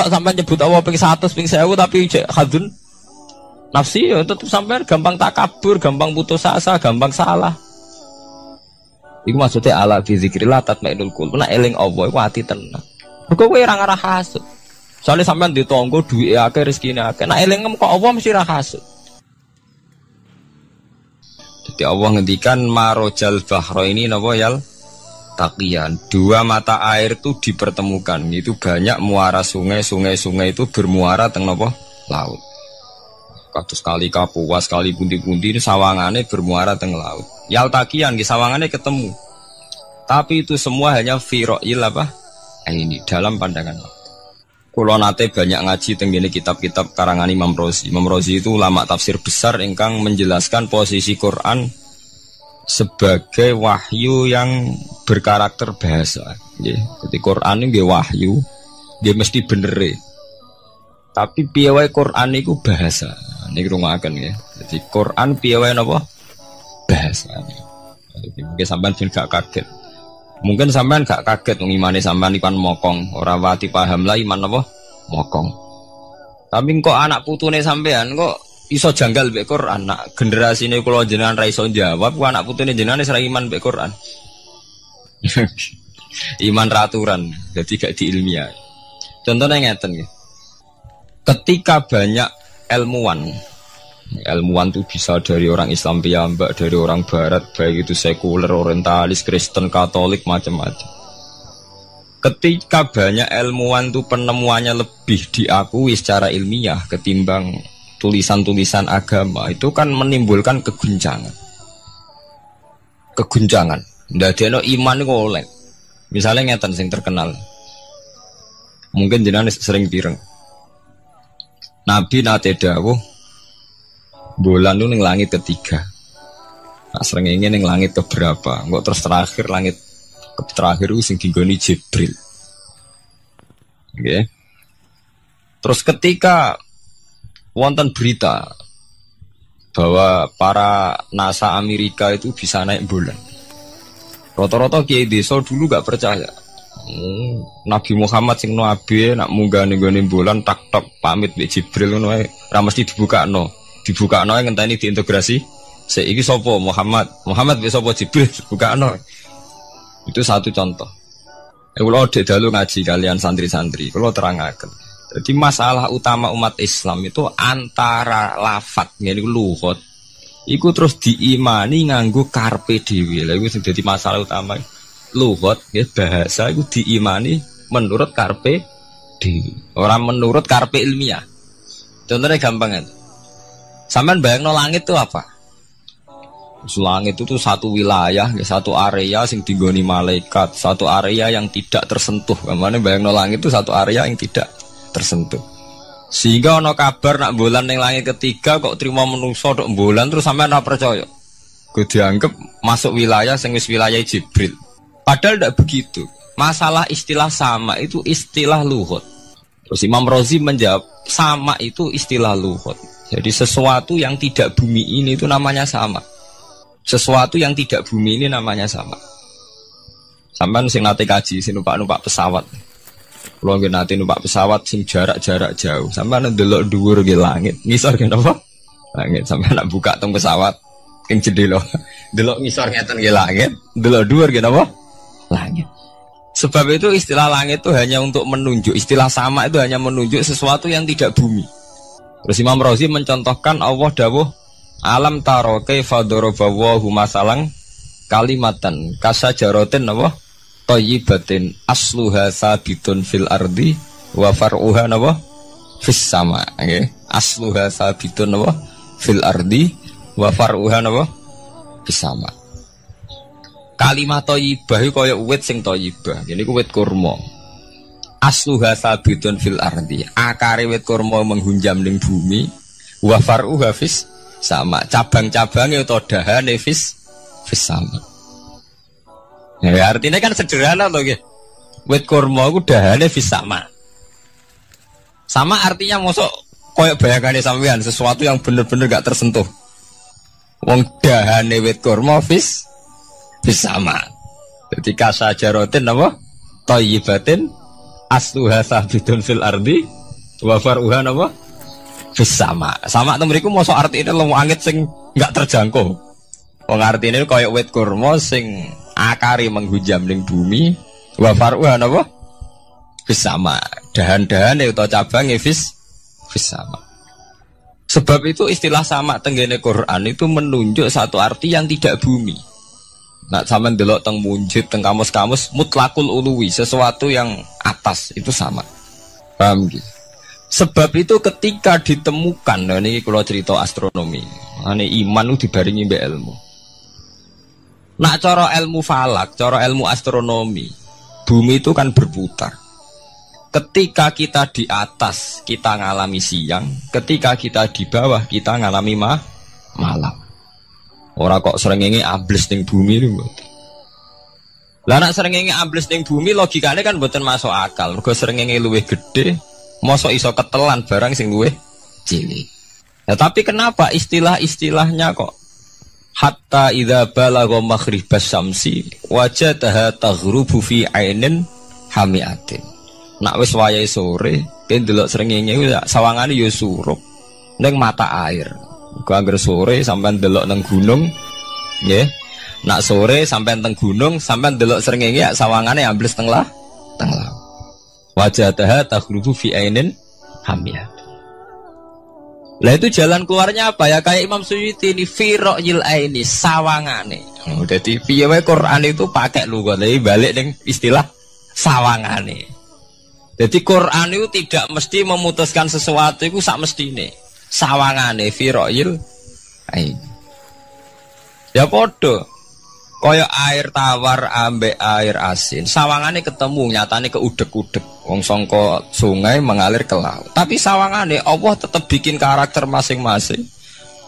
tok sampai nyebut Allah ping 100 ping 1000 tapi cek hadun nafsi ya tetep sampai gampang takabur, gampang putus asa, gampang salah. Iku maksudnya ala fi zikrillah tatmainul qulub. Nek eling Allah iku ati tenang. Mergo kowe ora ngarah hasud. Soale sampean ditonggo duwe akeh rezekine akeh. Nek eling kok Allah mesti ra hasud. Jadi Allah ngendikan marojal bahro ini nopo yal takian dua mata air itu dipertemukan. Itu banyak muara sungai sungai sungai itu bermuara teng nopo laut. Kados kali kapuas kali pundi-pundi ini sawangannya bermuara teng laut. Yal takian di sawangannya ketemu. Tapi itu semua hanya firoil apa? Ini dalam pandangan Kulo nate banyak ngaji tenggine kitab-kitab karangan Imam Rozi. Imam Rozi itu ulama tafsir besar ingkang menjelaskan posisi Quran sebagai wahyu yang berkarakter bahasa. Jadi Quran ini wahyu, dia mesti bener Tapi piawai Quran itu bahasa. Ini akan ya. Jadi Quran piawai apa? Bahasa. Jadi mungkin sampai gak kaget. Mungkin sampean gak kaget ngimani sampean ikan mokong, ora wati paham lah iman apa? Mokong. Tapi kok anak putune sampean kok iso janggal mbek Quran. Nak generasi ini kalau jenengan ra iso jawab, ku anak putune jenengan wis iman mbek Quran. iman raturan, jadi gak diilmiah. Contohnya ngeten ya. Ketika banyak ilmuwan Ilmuwan itu bisa dari orang Islam piyambak, dari orang Barat, baik itu sekuler, orientalis, Kristen, Katolik, macam-macam. Ketika banyak ilmuwan itu penemuannya lebih diakui secara ilmiah ketimbang tulisan-tulisan agama, itu kan menimbulkan keguncangan. Keguncangan. Tidak ada iman itu oleh. Misalnya ngeten sing terkenal. Mungkin jenengan sering pireng. Nabi nate dawuh bulan itu neng langit ketiga nah, sering ingin neng langit keberapa nggak terus terakhir langit ke terakhir itu sing digoni Jibril oke okay. terus ketika wonten berita bahwa para NASA Amerika itu bisa naik bulan. Roto-roto kiai desa dulu gak percaya. Hmm, Nabi Muhammad sing nabi nak munggah ning bulan tak tak pamit mbek Jibril ngono ae. Ra mesti dibuka no dibuka no yang ini diintegrasi. Seiki sopo Muhammad? Muhammad bisa sopo Jibril buka no itu satu contoh. Ya, kalau ada dalu ngaji kalian santri-santri. Kalau terangkan jadi masalah utama umat Islam itu antara lafat ini luhut Iku terus diimani nganggu karpe dewi lah itu jadi masalah utama. Luhut ya bahasa itu diimani menurut karpe dewi orang menurut karpe ilmiah. Contohnya gampang kan? Bayang no langit itu apa? Langit itu tuh satu wilayah, ya, satu area sing digoni malaikat, satu area yang tidak tersentuh. Ke mana bayang no langit itu satu area yang tidak tersentuh. Sehingga ono kabar nak bulan yang langit ketiga kok terima menungso dok bulan terus sampai nak percaya. Gue dianggap masuk wilayah sing wilayah Jibril. Padahal tidak begitu. Masalah istilah sama itu istilah luhut. Terus Imam Rozi menjawab sama itu istilah luhut. Jadi sesuatu yang tidak bumi ini itu namanya sama. Sesuatu yang tidak bumi ini namanya sama. Sampai sing nate kaji, sing numpak-numpak pesawat. Kalau nggak nanti numpak pesawat sing jarak-jarak jauh, sampai nanti delok dhuwur ke langit. Ngisor ke apa? Langit. Sampai nak buka tong pesawat, king jendela. delok ngisor ngeten ke langit, delok dhuwur ke apa? Langit. Sebab itu istilah langit itu hanya untuk menunjuk, istilah sama itu hanya menunjuk sesuatu yang tidak bumi. Terus Imam Razi mencontohkan Allah dawuh alam taro kaifa darabahu masalang kalimatan kasajarotin apa thayyibatin asluha sabitun fil ardi wa far'uha napa? Fis sama okay. asluha sabitun napa? Fil ardi wa far'uha napa? Fis sama. Kalimat thayyibah kaya uwit sing thayyibah ini ku wit kurma. Asluha sabitun fil ardi. Akare wit kurma menghunjam ning bumi wa faruha fis sama. Cabang-cabangnya atau dahane fis fis sama ya artinya kan sederhana loh ya wit kurma ku dahane fis sama. Sama artinya mosok koyok bayangannya sampean sesuatu yang bener-bener gak tersentuh. Wong dahane wit kurma fis fis sama. Jadi kasajarotin apa? Toyibatin asluha sabitun fil ardi wa faruha napa fis sama. Sama temeriku mosok artine lemu angit sing nggak terjangkau. Wong artine kaya wit kurma sing akari menghujam ning bumi wa faruha napa fis sama dahan-dahan utawa cabang fis fis sama Sebab itu istilah sama tenggene Quran itu menunjuk satu arti yang tidak bumi. Nah, sama delok teng munjid, teng kamus-kamus mutlakul uluwi, sesuatu yang atas itu sama. Paham gitu? Sebab itu ketika ditemukan, nah ini kalau cerita astronomi, ini iman itu dibaringi ilmu. Nak coro ilmu falak, coro ilmu astronomi, bumi itu kan berputar. Ketika kita di atas, kita ngalami siang. Ketika kita di bawah, kita ngalami ma malam. Orang kok sering ini ables ning bumi itu. Lah nak sering ini ables ning bumi logikanya kan buatan masuk akal. Mergo sering ini luwih gede, mosok iso ketelan barang sing luwih cilik. Ya, tapi kenapa istilah-istilahnya kok hatta idza balagha maghribas samsi wajadaha taghrubu fi ainin hamiatin. Nak wis wayahe sore ben delok srengenge ya sawangane ya surup ning mata air. Kau anggar sore sampai delok neng gunung ya nak sore sampai teng gunung sampai delok srengenge ya sawangane ambles teng lah teng lah. Wajah taha takhrubu fi ainin hamiyah lah itu jalan keluarnya apa ya kayak Imam Suyuti ini firo yil ini sawangane. Oh, jadi piye Quran itu pakai lu tapi balik dengan istilah sawangane. Jadi Quran itu tidak mesti memutuskan sesuatu itu sak mesti ini. Sawangane firoil ain. Ya podo. Kaya air tawar ambek air asin. Sawangane ketemu nyatane keudek-udek. Wong songko sungai mengalir ke laut. Tapi sawangane Allah tetap bikin karakter masing-masing.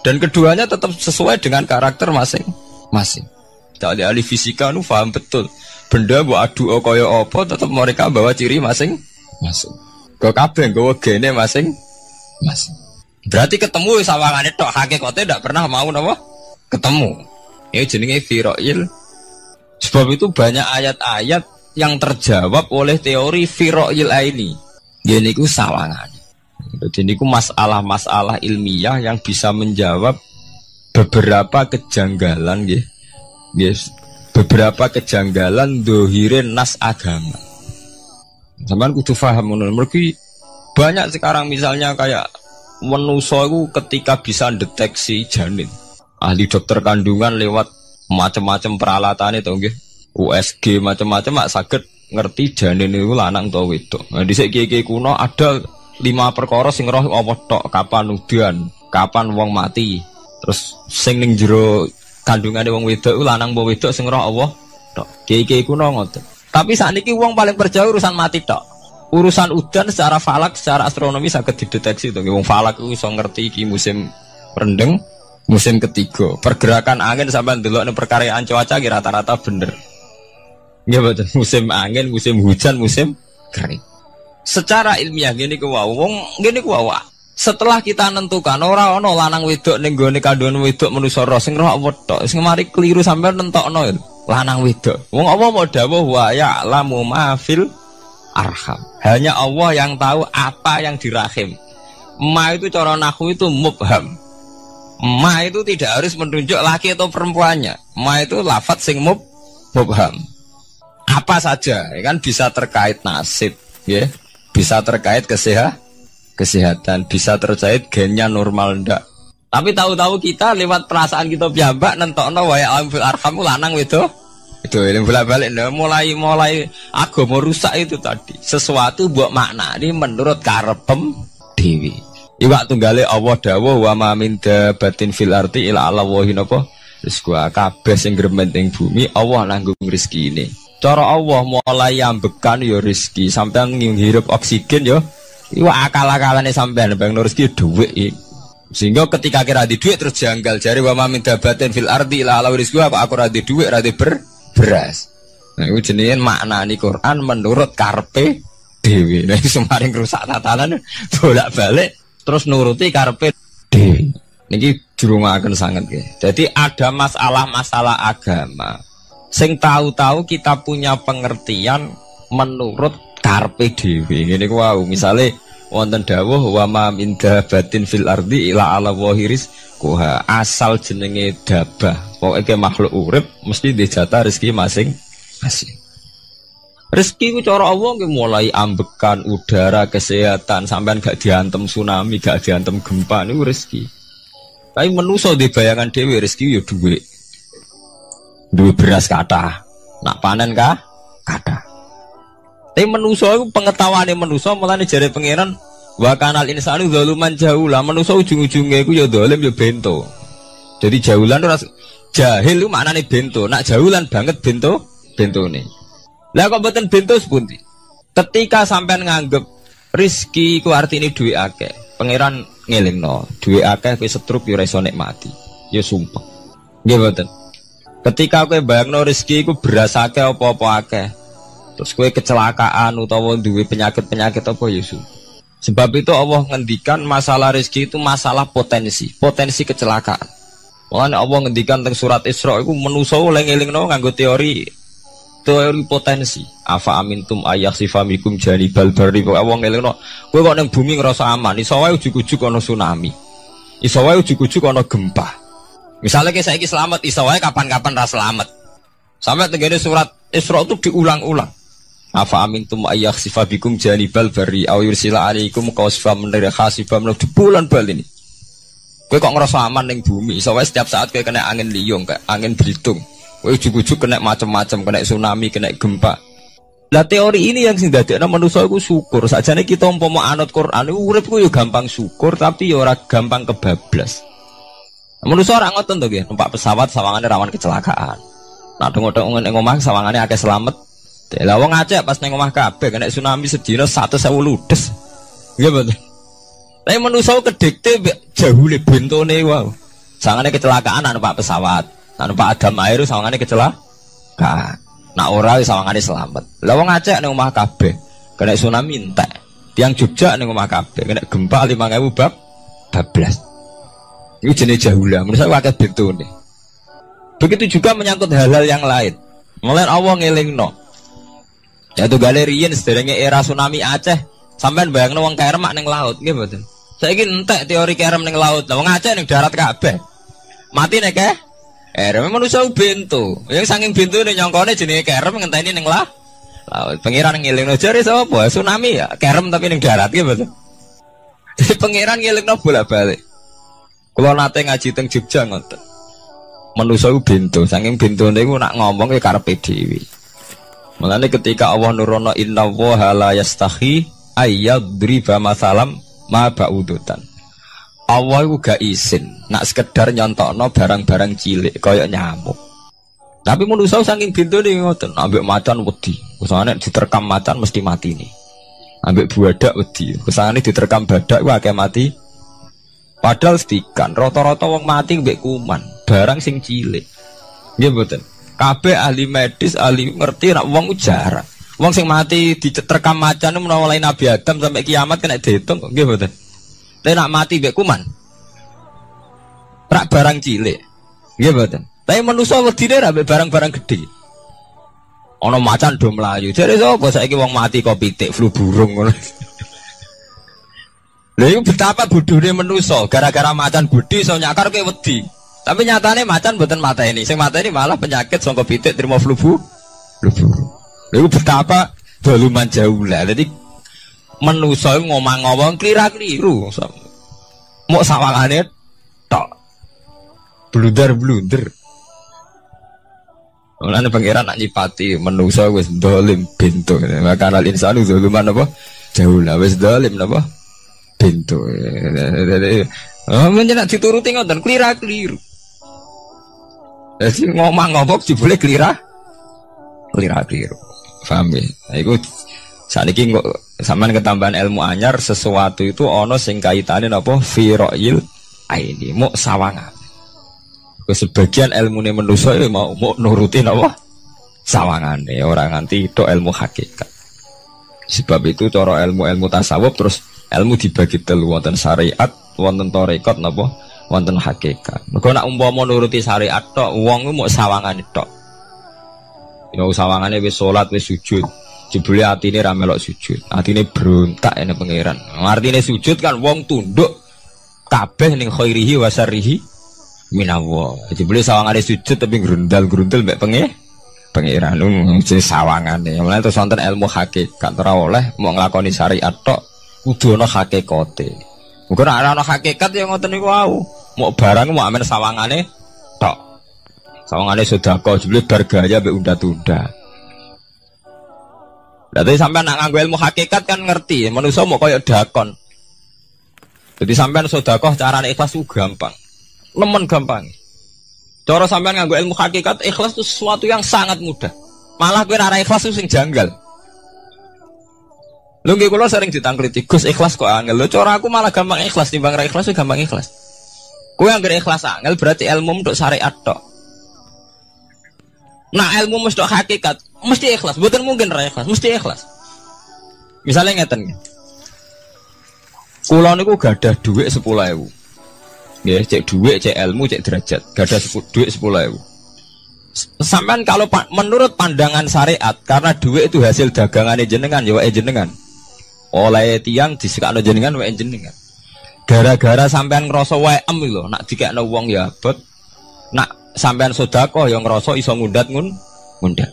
Dan keduanya tetap sesuai dengan karakter masing-masing. Dari ahli fisika nu paham betul. Benda bu adu kaya apa tetap mereka bawa ciri masing masing. Kau kabeh gue gene masing masing. Berarti ketemu sawangane tok hakikate tidak pernah mau napa? Ketemu. Ini jenenge firoil. Sebab itu banyak ayat-ayat yang terjawab oleh teori firoil ini. Jadi ku sawangan. Jadi ku masalah-masalah ilmiah yang bisa menjawab beberapa kejanggalan, Yes. Beberapa kejanggalan dohirin nas agama. Zaman kudu ngono. Mergi banyak sekarang misalnya kayak menuso itu ketika bisa deteksi janin. Ahli dokter kandungan lewat macam-macam peralatan itu nggih. USG macam-macam mak sakit ngerti janin itu lanang atau wedok. Nah, di segi kuno ada lima perkara sing roh apa tok kapan udian, kapan wong mati. Terus sing ning jero kandungane wong wedok lanang apa wedok sing roh Allah tok. Kiai-kiai kuno ngoten. Tapi saat ini uang paling perjauh urusan mati tok. Urusan udan secara falak, secara astronomi sangat dideteksi tuh. Wong falak itu bisa ngerti ki musim rendeng, musim ketiga. Pergerakan angin sampai dulu perkaryaan cuaca rata-rata bener. Ya betul. Musim angin, musim hujan, musim kering. Secara ilmiah gini ku wong gini ku Setelah kita nentukan orang ono lanang wedok ning gone kandungan wedok manusa roh sing roh apa tok. Sing mari keliru sampai nentokno lanang wedok. Wong Allah mau dawuh wa ya'lamu ma fil arham. Hanya Allah yang tahu apa yang dirahim. Ma itu cara nahu itu mubham. Ma itu tidak harus menunjuk laki atau perempuannya. Ma itu lafat sing mub mubham. Apa saja, ya kan? Bisa terkait nasib, ya. Bisa terkait kesehat, kesehatan, bisa terkait gennya normal ndak. Tapi tahu-tahu kita lewat perasaan kita biambak nentokno wae alam fil arham lanang itu itu ini bolak balik nah, mulai mulai mau rusak itu tadi. Sesuatu buat makna ini menurut karepem dewi iwak tunggale Allah dawuh wa ma min batin fil arti ila Allah wahin apa? Terus gua kabeh sing grementing bumi Allah nanggung rezeki ini cara Allah mulai ambekan yo ya rezeki. Sampean ngirup oksigen ya, iwak akal-akalane sampean bang rezeki dhuwit sehingga ketika kira di duit terus janggal jari wa mamin dabatin fil ardi la ala rizku apa aku radi duit radi ber beras. Nah itu jenis makna ini Quran menurut karpe dewi. Nah semarin rusak tatanan bolak balik terus nuruti karpe dewi. Ini akan sangat ya. Jadi ada masalah-masalah agama. Sing tahu-tahu kita punya pengertian menurut karpe dhewe. Ngene ku wau, misale wonten dawuh wa ma min batin fil ardi ila ala wahiris kuha asal jenenge dabah. Pokoke makhluk urip mesti dijata rezeki masing-masing. Rezeki ku cara Allah nggih mulai ambekan udara, kesehatan, sampean gak diantem tsunami, gak diantem gempa niku rezeki. Tapi menuso di bayangan dewi rezeki ya duwe. Duwe beras kata. Nak panen kah? Kata. Tapi menuso itu pengetahuan menuso mulane jari pangeran wa kanal insanu zaluman jahula. Menuso ujung-ujungnya itu ya dolim ya bento. Jadi jahulan itu jahil itu maknanya bento. Nak jahulan banget bento, bento nih. Lah kok mboten bentus pundi? Ketika sampean nganggep rizki ku artine duwe akeh, pangeran ngelingno, duwe akeh kowe setruk yo iso nikmati. Ya sumpah. Nggih mboten. Ketika kowe bayangno rizki ku beras akeh apa-apa akeh. Terus kowe kecelakaan utawa duwe penyakit-penyakit apa ya Sebab itu Allah ngendikan masalah rezeki itu masalah potensi, potensi kecelakaan. Makanya Allah ngendikan tentang surat Isra itu menuso oleh ngelingno nganggo teori teori potensi. Afa amintum ayah sifamikum jani balbari kok wong no kowe kok neng bumi ngerasa aman? Iso wae ujug-ujug ana tsunami. Iso wae ujug-ujug ana gempa. Misalnya kayak saya selamat iso wae kapan-kapan ras selamat. Sampai tenggene surat Isra itu diulang-ulang. Afa amintum ayah sifabikum jani balbari aw yursila alaikum qasfa min khasifam di bulan bal ini. Kowe kok ngerasa aman neng bumi? Iso wae setiap saat kowe kena angin liung angin belitung ujuk-ujuk kena macam-macam, kena tsunami, kena gempa. Lah teori ini yang sing dadekno manusa iku syukur. Sajane kita umpama anut Quran urip ku yo gampang syukur tapi yo ora gampang kebablas. Manusa ora ngoten to nggih, numpak pesawat sawangane rawan kecelakaan. Nah dong-dong ning omah sawangane akeh selamat. Lah wong Aceh pas ning omah kabeh kena tsunami sedina 100.000 ludes. Nggih betul. Tapi manusa kedikte jauh bentone wow. Sawangane kecelakaan anu Pak pesawat. Nah, Pak Adam air sawangane kecelakaan. Nak ora sawangane selamat. Lah wong Aceh ning omah kabeh kena tsunami entek. Tiang Jogja ning omah kabeh kena gempa 5000 bab 12. Ini jenis jahula, menurut saya wakil nih. Begitu juga menyangkut hal-hal yang lain. Mulai Allah ngeling no. Yaitu galerian sederhana era tsunami Aceh. Sampai bayang wong kerem ning laut, gitu betul. Saya ingin entek teori kerem ning laut. Wong Aceh ning darat kabeh. Mati nek eh? Erem manusia bento. Yang saking bento nih nyongkone jenis kerem ngenteni neng lah. Laut pangeran ngiling no jari sapa? Tsunami ya. Kerem tapi neng darat gitu. Jadi pangeran ngiling no bolak balik. Kalau nate ngaji teng Jogja ngoten. Manusia bento. Saking bento nih nak ngomong ke karpe dewi. Mulane ketika Allah nurono inna woha la yastahi ayyadriba masalam ma ba'udutan. Allah itu gak izin nak sekedar nyontokno barang-barang cilik kayak nyamuk. Tapi manusia saking pintu nih ngoten, ambek macan wedi. Kesane diterkam macan mesti mati nih. Ambek buadak wedi. Kesane diterkam badak wah kayak mati. Padahal setikan rata-rata wong mati mbek kuman, barang sing cilik. Nggih mboten. Kabeh ahli medis, ahli ngerti nak wong ujar. Wong sing mati diterkam macan menawa lain Nabi Adam sampai kiamat kena dihitung nggih mboten. Tapi nak mati mbek kuman. Rak barang cilik. Iya betul. Tapi manusia wedine ra barang-barang gede. Ono macan do mlayu. Jare sapa saiki wong mati kok pitik flu burung ngono. Lha iku betapa bodhone manusa gara-gara macan gede iso nyakar ke wedi. Tapi nyatane macan mboten mata ini. Sing mata ini malah penyakit sangka pitik terima flu bu. Flu burung. Lha iku betapa daluman jauh lah. Jadi menusa ngomong-ngomong klira-kliru. Mau sawangane tok. Blunder-blunder. Mulane pangeran nak nyipati menusa wis dolim pintu. Maka al insanu zaluman apa? Jauh lah wis dolim apa? Pintu. Oh, menjenak dituruti ngoten klira-kliru. Jadi ngomong-ngomong boleh klira klira-kliru. Paham ya? Nah, itu saat ini kok sampean ketambahan ilmu anyar sesuatu itu ono sing kaitane napa firoil ini mau sawangan. Ke sebagian ilmu ini manusia ya mau mau nurutin apa sawangan nih orang nanti itu ilmu hakikat. Sebab itu coro ilmu-ilmu tasawuf terus ilmu dibagi telu wonten syariat, wonten torekot napa wonten hakikat. Mergo nak umpama nuruti syariat tok wong mau sawangan tok. Ya sawangane wis salat wis Jebule atine ra melok sujud. Atine berontak ini pangeran. Artine sujud kan wong tunduk kabeh ning khairihi wa syarrihi minawa. Jebule sawangane sujud tapi grundal-grundal mbek penge pangeran lu jadi sawangane. Mulane terus wonten ilmu hakikat ora oleh mau nglakoni syariat tok kudu ana hakikate. Mungkin ora ana hakikat yang ngoten niku wau. Mau barang mau amen sawangane tok. Sawangane sedekah jebule bar gaya mbek unda-unda. Berarti sampai nak nganggo ilmu hakikat kan ngerti, manusia mau koyok dakon. Jadi sampean sodakoh cara ikhlas itu gampang, nemen gampang. Cara sampean nganggo ilmu hakikat ikhlas itu sesuatu yang sangat mudah. Malah gue arah ikhlas itu sing janggal. Lu nggih kula sering ditangkliti, Gus ikhlas kok angel. Lo cara aku malah gampang ikhlas timbang ra ikhlas gampang ikhlas. Kowe anggere ikhlas angel berarti ilmu untuk syariat tok. Nah ilmu mesti hakikat, mesti ikhlas. Bukan mungkin raya ikhlas, mesti ikhlas. Misalnya ngeten. Niku ada duit sepuluh ewu. Ya, cek duit, cek ilmu, cek derajat. Gada duit sepuluh ewu. Sampai kalau menurut pandangan syariat, karena duit itu hasil dagangan jenengan, ya jenengan. Oleh tiang disekakno jenengan, wae jenengan. Gara-gara sampean ngerasa wae em lho, nak dikekno wong ya abot. Nak sampean sodako yang ngerasa iso ngundat ngun, ngundat.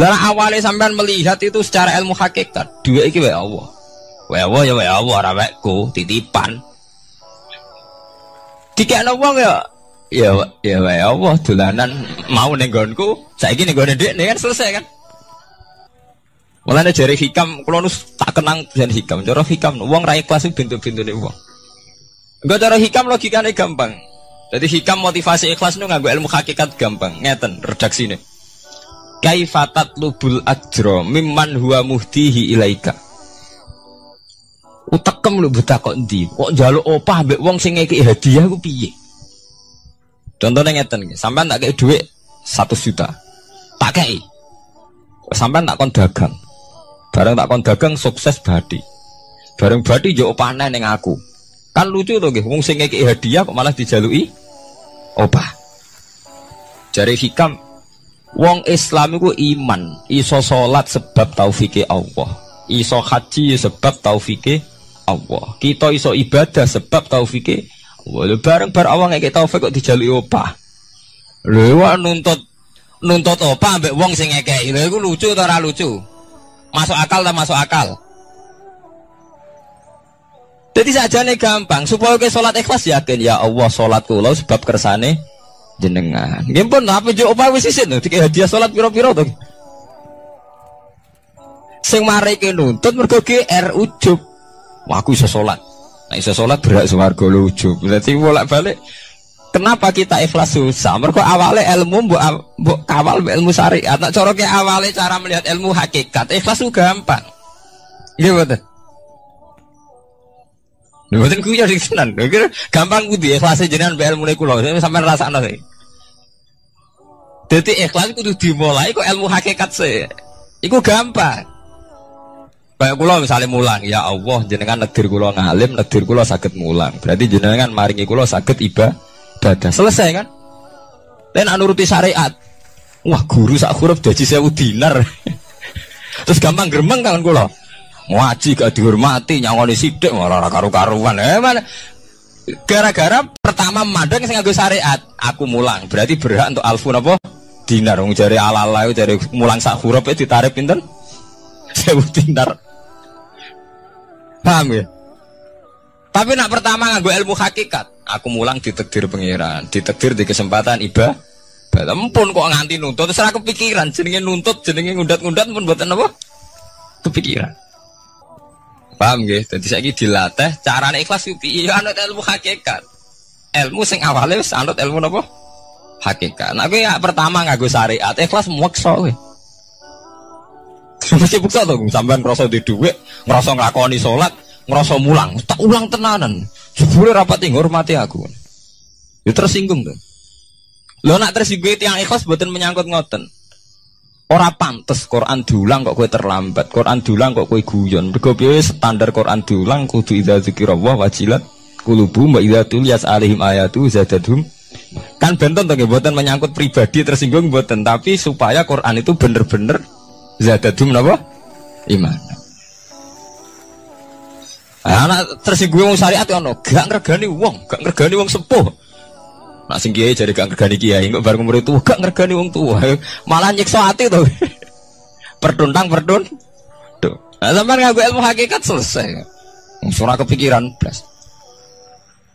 Lalu awalnya sampean melihat itu secara ilmu hakikat, dua iki wae Allah. Wae Allah ya wae Allah ora wekku, titipan. Dikekno wong ya ya ya wae Allah dolanan mau ning nggonku, saiki ning gone dhek kan selesai kan. Mulane jari hikam kula tak kenang jan hikam. Cara hikam wong ra ikhlas bintu-bintune wong. Enggak cara hikam logikane gampang. Jadi hikam motivasi ikhlas nu nganggo ilmu hakikat gampang. Ngeten redaksine kaifatat lubul ajro mimman huwa muhtihi ilaika? Utekem lu buta kok ndi kok jaluk opah mbek wong sing ngeki hadiah ku piye? Contohnya ngeten sampean tak kei duit satu juta. Tak kei. Sampean tak kon dagang? Bareng tak kon dagang sukses badi. Bareng badi yo opah neng aku. Kan lucu tuh nggih wong sing ngeki hadiah kok malah dijalui opah. Jari hikam Wong Islam itu iman, iso sholat sebab taufike Allah, iso haji sebab taufike Allah. Kita iso ibadah sebab taufike Allah. Bareng bareng awang kayak taufik kok dijalui opah. Lha nuntut nuntut opah ambek wong sing ngekeki. Lha iku lucu atau ora lucu? Masuk akal tak masuk akal? Jadi saja nih gampang supaya ke sholat ikhlas yakin ya Allah sholatku lo sebab kersane jenengan. Nggih pun apa jo opah wis isin tiga hadiah salat piro-piro to. Sing mareke nuntut mergo GR ujub. Wah aku iso salat. Nah iso salat berak swarga lu ujub. Berarti bolak-balik Kenapa kita ikhlas susah? Mergo awalnya ilmu mbok mbok kawal ilmu syariat. Nak cara awalnya cara melihat ilmu hakikat. Ikhlas itu gampang. Iya betul. Mboten kuwi ya tenan. Kira gampang kudu ikhlas jenengan mbek ilmune kula. Sampeyan rasakno sih. Jadi ikhlas kudu dimulai kok ilmu hakikat sih. Iku gampang. Kayak kula misalnya mulang, ya Allah jenengan negir kula ngalim, negir kula sakit mulang. Berarti jenengan maringi kula sakit ibadah. Selesai kan? Dan anuruti syariat. Wah guru sak huruf gaji sewu dinar. Terus gampang geremeng kan kula. Ngaji gak dihormati, nyangoni sidik malah karu-karuan. Eh mana? Gara-gara pertama mandang sing nganggo syariat, aku mulang. Berarti berhak untuk alfun apa? dinar wong jari ala-ala jari mulang sak huruf itu ditarik pinten sewu dinar paham ya tapi nak pertama nganggo ilmu hakikat aku mulang ditekdir pangeran ditekdir di kesempatan iba Ampun kok nganti nuntut terus kepikiran jenenge nuntut jenenge ngundat-ngundat pun buatan apa kepikiran paham gak? Jadi saya dilatih cara ikhlas itu iya anut ilmu hakikat ilmu sing awalnya wis anut ilmu apa hakikat. Nah, gue ya pertama gue syariat, ikhlas maksa gue. Mesti buksa tuh, sampean ngerasa di duit, ngerasa ngelakoni sholat, ngerasa mulang, tak ulang tenanan. Jebule rapat hormati aku. Ya tersinggung tuh. Lo nak tersinggung yang ikhlas buatan menyangkut ngoten. Ora pantes Quran diulang kok kue terlambat. Quran diulang kok kue guyon. Mergo standar Quran diulang kudu idza dzikrullah wajilat kulubu wa idza tuliyas alaihim ayatu zadadhum Kan benton tuh buatan menyangkut pribadi tersinggung buatan tapi supaya Quran itu bener-bener zadadum apa? iman. Anak tersinggung syariat ya ono, gak ngergani wong, gak ngergani wong sepuh. Nak sing kiai jadi gak ngergani kiai, kok bareng umur itu gak ngergani wong tua, malah nyiksa hati tuh. pertuntang pertun. Tuh. Nah, sampai ngaku ilmu hakikat selesai. Surah kepikiran plus.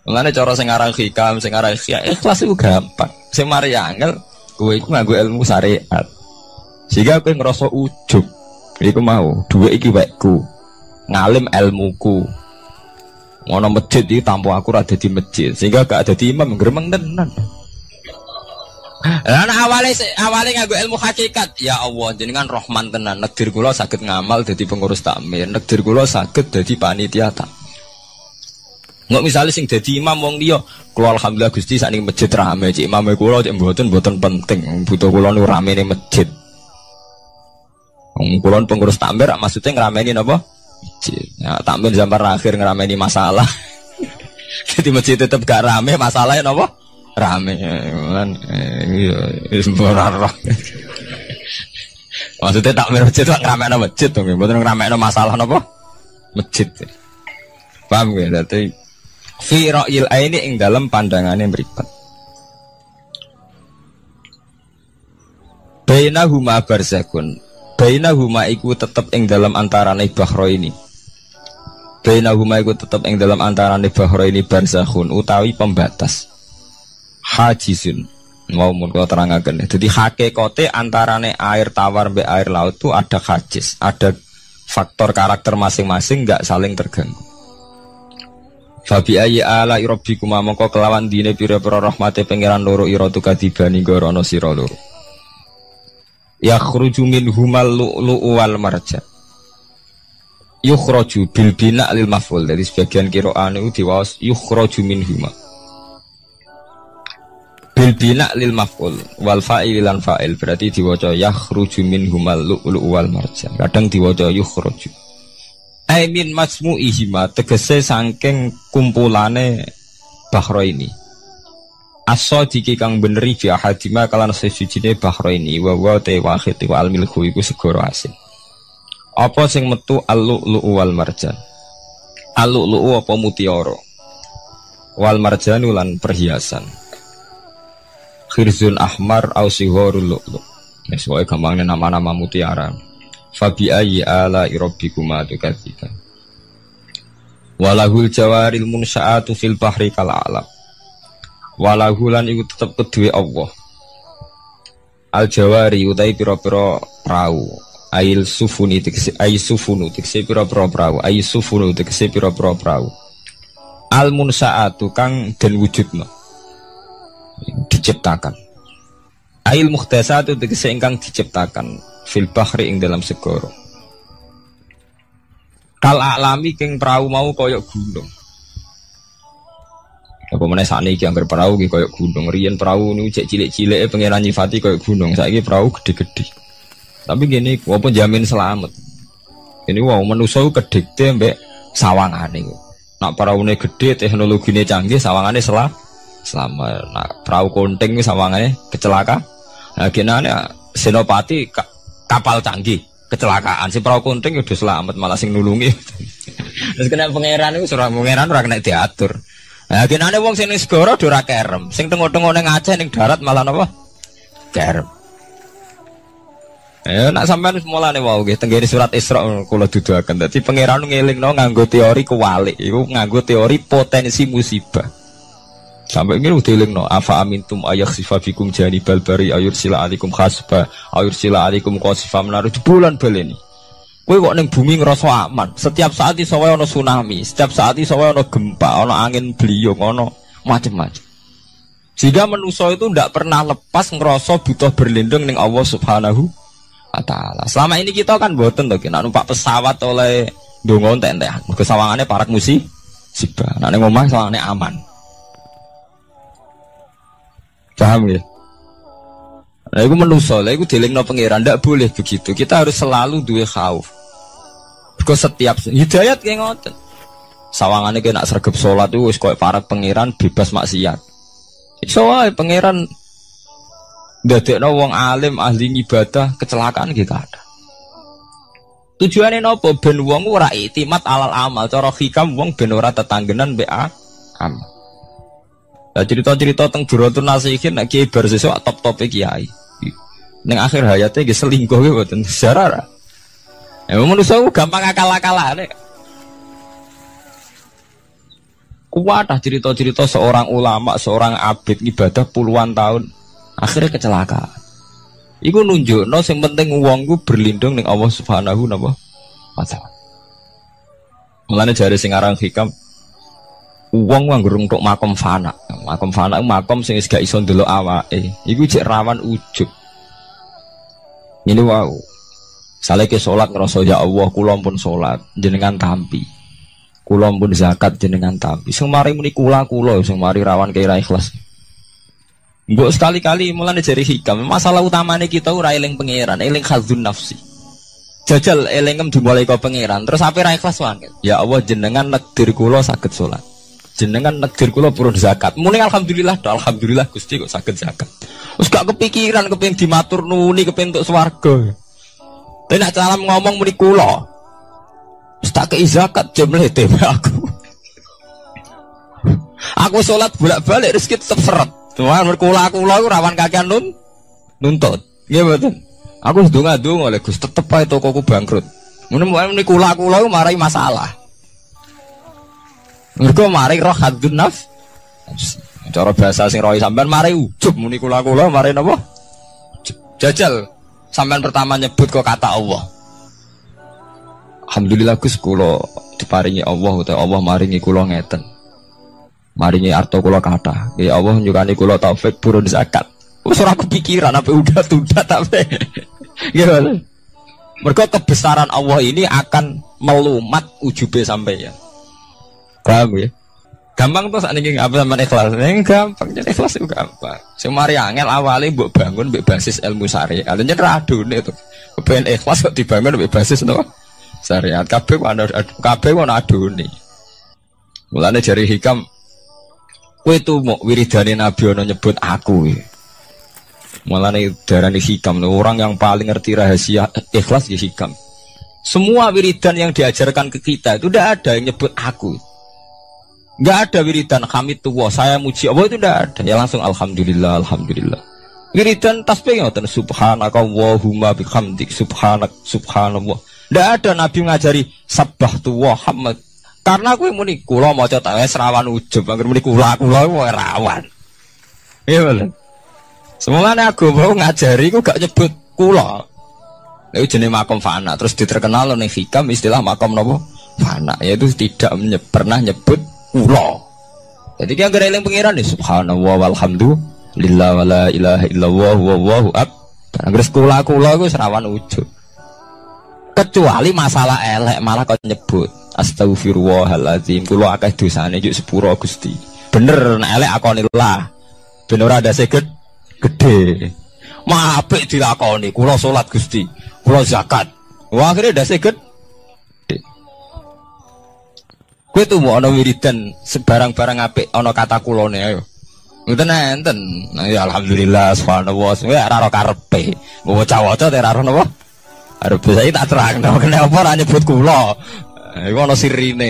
Mengenai cara sing aran hikam, sing aran ikhlas itu gampang. Sing mari angel, kowe iku nganggo ilmu syariat. Sehingga kowe ngerasa ujub. Iku mau, dua iki wekku. Ngalim ilmuku. Ngono masjid iki tanpa aku ora di masjid. Sehingga gak ada di imam gremeng tenan. Lah awale awale nganggo ilmu hakikat, ya Allah jenengan Rahman tenan. Negdir kula saged ngamal dadi pengurus takmir, negdir kula saged dadi panitia tak. Nggak misalnya sing jadi imam wong dia, kalau alhamdulillah gusti saat ini masjid rame, cik imam kulo cik buatan buatan penting, butuh kulo nu nih masjid. Wong pengurus takmir, maksudnya ngerame ini apa? Ya, takmir zaman akhir ngerame ini masalah. jadi masjid tetap gak rame, masalahnya apa? Rame, kan? Iya, sembarang. Maksudnya takmir masjid itu ngerame masjid tuh, buatan ngerame masalah apa? Masjid. Paham gak? Jadi fi ra'il aini ing dalam pandangannya meripat Baina huma barzakun Baina huma iku tetep ing dalam antarane bahro ini. Baina huma iku tetep ing dalam antarane bahro ini barzakhun utawi pembatas. Hajisun mau mun kau terangkan jadi hakikote antarane air tawar be air laut itu ada hajis ada faktor karakter masing-masing nggak saling terganggu. Fabi ayi ala kuma mongko kelawan dine pira-pira rahmate pangeran loro ira tu kadibani gorono sira loro. Ya khruju min humal lu'lu wal marja. Yukhraju bil bina lil maf'ul. Dari sebagian qira'an itu diwaos yukhraju min huma. Bil bina lil maf'ul wal fa'il lan fa'il berarti diwaca yakhruju min humal lu'lu wal marja. Kadang diwaca yukhraju. Aimin masmu ihima tegese sangking kumpulane bahro ini. Aso diki kang beneri fi ahadima kalan sesujine bahro ini wa wa te wahid wa al milku iku segoro asin. Apa sing metu alu lu wal marjan. Alu lu apa mutiara. Wal marjan lan perhiasan. Khirzun ahmar au sihorul lu'lu. Wis wae gampangnya nama-nama mutiara. Fabi ayi ala irabbikuma tukadziban. Walahul jawaril munsaatu fil bahri kal alam. Walahulan iku tetep kedue Allah. Al jawari utai pira-pira prau. Ail sufuni tikse ai sufunu tikse pira-pira prau. Ai sufunu tikse pira-pira prau. Al munsaatu kang den wujudna. Diciptakan. Ail muhtasatu tikse ingkang diciptakan fil bahri ing dalam segoro kal alami king perahu mau koyok gunung apa mana saat ini yang perahu ki koyok gunung. Rian perahu ini cek cilik cilik pengiran nyifati koyok gunung. Saya ini perahu gede gede tapi gini walaupun jamin selamat ini wow manusia kedikte sawangan ini nak perahu gede teknologi ini canggih sawangannya selah selama nak perahu konting sawangannya kecelaka nah gini senopati kapal canggih kecelakaan. Si perahu kunting udah selamat malah sing nulungi. Terus kena pangeran itu surah pangeran ora kena diatur nah ada wong sing segoro ora kerem sing tengok-tengok ning Aceh ning darat malah napa kerem Ya nak sampean mulane wau nggih tenggene surat Isra kula duduaken. Dadi pangeran ngelingno nganggo teori kewalik iku nganggo teori potensi musibah. Sampai ini udah no Afa amintum ayak sifafikum jani balbari ayur sila alikum khasba ayur sila alikum qasifa menaruh bulan baleni. Kue kok neng bumi ngerasa aman. Setiap saat iso ono tsunami, setiap saat iso ono gempa, ono angin beliung, ono macam-macam. Jika manusia itu tidak pernah lepas ngerasa butuh berlindung neng Allah Subhanahu wa taala. Selama ini kita kan boten tuh kita numpak pesawat oleh dongon entek-entekan. Kesawangannya parak musi sibah. Nah ning omah aman. Paham ya? Nah, itu menuso, lah itu no pangeran, tidak boleh begitu. Kita harus selalu dua khauf. Because setiap hidayat kayak ngoten. Sawangannya kayak nak sergap sholat itu wis koyo pangeran bebas maksiat. Wae pangeran no wong alim ahli ibadah kecelakaan kita ada. Tujuannya nopo ben wong ora itimat alal amal, cara hikam wong ben ora tetanggenan be amal. Lah cerita-cerita teng Duratun Nasihin nek kiai sesuk top-top kiai. Ning akhir hayatnya ge selingkuh ge mboten sejarah. Ya manusia gampang akal-akalane. Kuat cerita-cerita seorang ulama, seorang abid ibadah puluhan tahun, akhirnya kecelakaan. Iku nunjuk, no, yang penting uang gue berlindung ning Allah Subhanahu wa taala. Mulane jari sing aran hikam, Uang nganggur untuk makom fana. Makom fana makom sing gak iso ndelok awake. Iku cek rawan ujug. Ini wow. Saleh ke sholat ngerasa ya Allah, kulon pun sholat, jenengan tampi. Kulon pun zakat jenengan tampi. Semari muni kula kula, semari rawan kira ikhlas. Mbok sekali-kali mulane jari hikam. Masalah utamanya kita ora eling pangeran, eling khazun nafsi. Jajal elingem dimulai kau pangeran, terus apa ra ikhlas wae. Ya Allah jenengan nekdir kula saged sholat jenengan negir kula purun zakat. Muni alhamdulillah, do alhamdulillah Gusti kok saged zakat. Wis gak kepikiran kepengin dimatur nuni kepengin untuk swarga. Tapi nak salam ngomong muni kula. Wis tak kei zakat jemlete aku. aku sholat bolak-balik rezeki tetep seret. Tuhan berkula kula aku rawan kakean nun nuntut. Nggih mboten. Aku ndonga-ndonga oleh Gus tetep ae tokoku bangkrut. Muni muni kula kula marai masalah. Mergo mari roh hadun naf. Cara bahasa sing roh sampean mari ujub muni kula-kula mari napa? Jajal sampean pertama nyebut kok kata Allah. Alhamdulillah Gus kula diparingi Allah utawa Allah maringi kula ngeten. Maringi arto kula kata. Ya Allah nyukani kula taufik purun zakat. Wis ora kepikiran apa udah tunda tapi. Gimana? Mereka kebesaran Allah ini akan melumat ujube sampai ya. Paham ya? Gampang tuh saat ini apa sama ikhlas? Yang gampang jadi ikhlas itu gampang. Semari angel awalnya buat bangun buat basis ilmu syariat. Alanya radu nih tuh. Kepengen ikhlas kok dibangun buat basis tuh syariat. Kabeh mana kabeh mana adu nih. Mulanya dari hikam. Kue tuh mau wiridani Nabi ono nyebut aku. Mulanya darani hikam. Orang yang paling ngerti rahasia ikhlas di hikam. Semua wiridan yang diajarkan ke kita itu udah ada yang nyebut aku. Nggak ada wiridan hamid tuwa, saya muji Allah itu tidak ada. Ya langsung alhamdulillah, alhamdulillah. Wiridan tasbih ngoten subhanaka wahumma bihamdik subhanak subhanallah. Tidak ada nabi ngajari sabah tuwa hamad. Karena aku muni kula maca tak wis rawan ujub, anggere muni kula kula rawan. Iya bener. Semuanya aku mau ngajari aku gak nyebut kula. Itu jenis makom fana, terus diterkenal nih hikam istilah makom nopo fana, yaitu tidak pernah nyebut kula. Jadi dia gara eling pangeran nih subhanallah walhamdulillah wala ilaha illallah wallahu ab. Anggere kula kula iku serawan wujud. Kecuali masalah elek malah kau nyebut astagfirullahaladzim kula akeh dosane juk sepuro Gusti. Bener nek elek akonillah. Ben ora ada seket gede. Ma apik dilakoni kula salat Gusti, kula zakat. Wah akhirnya ada seket Gue tuh mau ono wiridan sebarang-barang apik ono kata kulone ayo. Ngoten enten. Nah, ya alhamdulillah subhanallah. Ya ora ora karepe. Waca-waca teh ora napa? Arep saya tak terang nama kenapa ora nyebut kula. Iku ono sirine.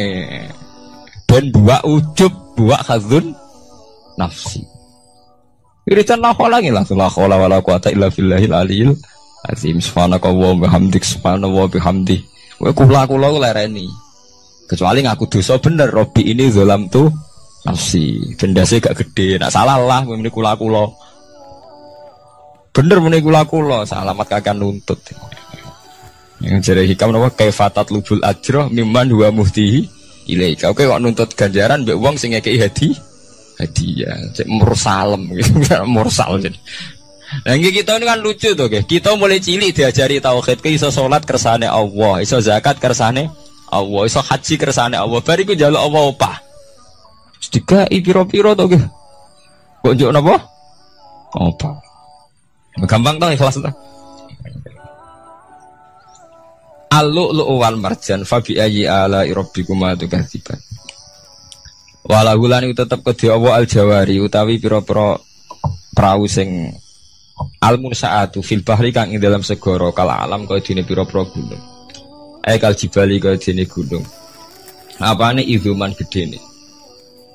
Ben buak ujub, buak khazun nafsi. Wiridan la lagi lah, la haula wala quwata illa billahil aliyil azim. Subhanaka wa bihamdik subhanallah bihamdi. Kowe kula kula lereni. Kecuali ngaku dosa bener, Robi ini zolam tuh nafsi. Benda saya gak gede, nak salah lah, ini kula kula. Bener muni kula kula, salamat kakak nuntut. Yang jadi hikam nama kaifatat lubul ajroh miman dua muhtihi ilaika. Oke kok nuntut ganjaran mbek wong sing ngekeki hadi hadiah. Cek mursalem gitu, mursal jadi. Nah kita ini kan lucu tuh, kita mulai cilik diajari tauhid, ke iso sholat kersane Allah, iso zakat kersane Allah iso haji kersane Allah. Bariku jaluk Allah opah i piro-piro to ge kok njuk napa? Opah gampang to ikhlas to. Alu lu wal marjan fabi ayi ala Walau lan tetep kedhi Allah al jawari utawi pira-pira prau sing al munsaatu fil bahri kang ing dalam segara kala alam kaya dene pira-pira gunung Aikal jibali kaya dene gunung. Apane izuman gede nih.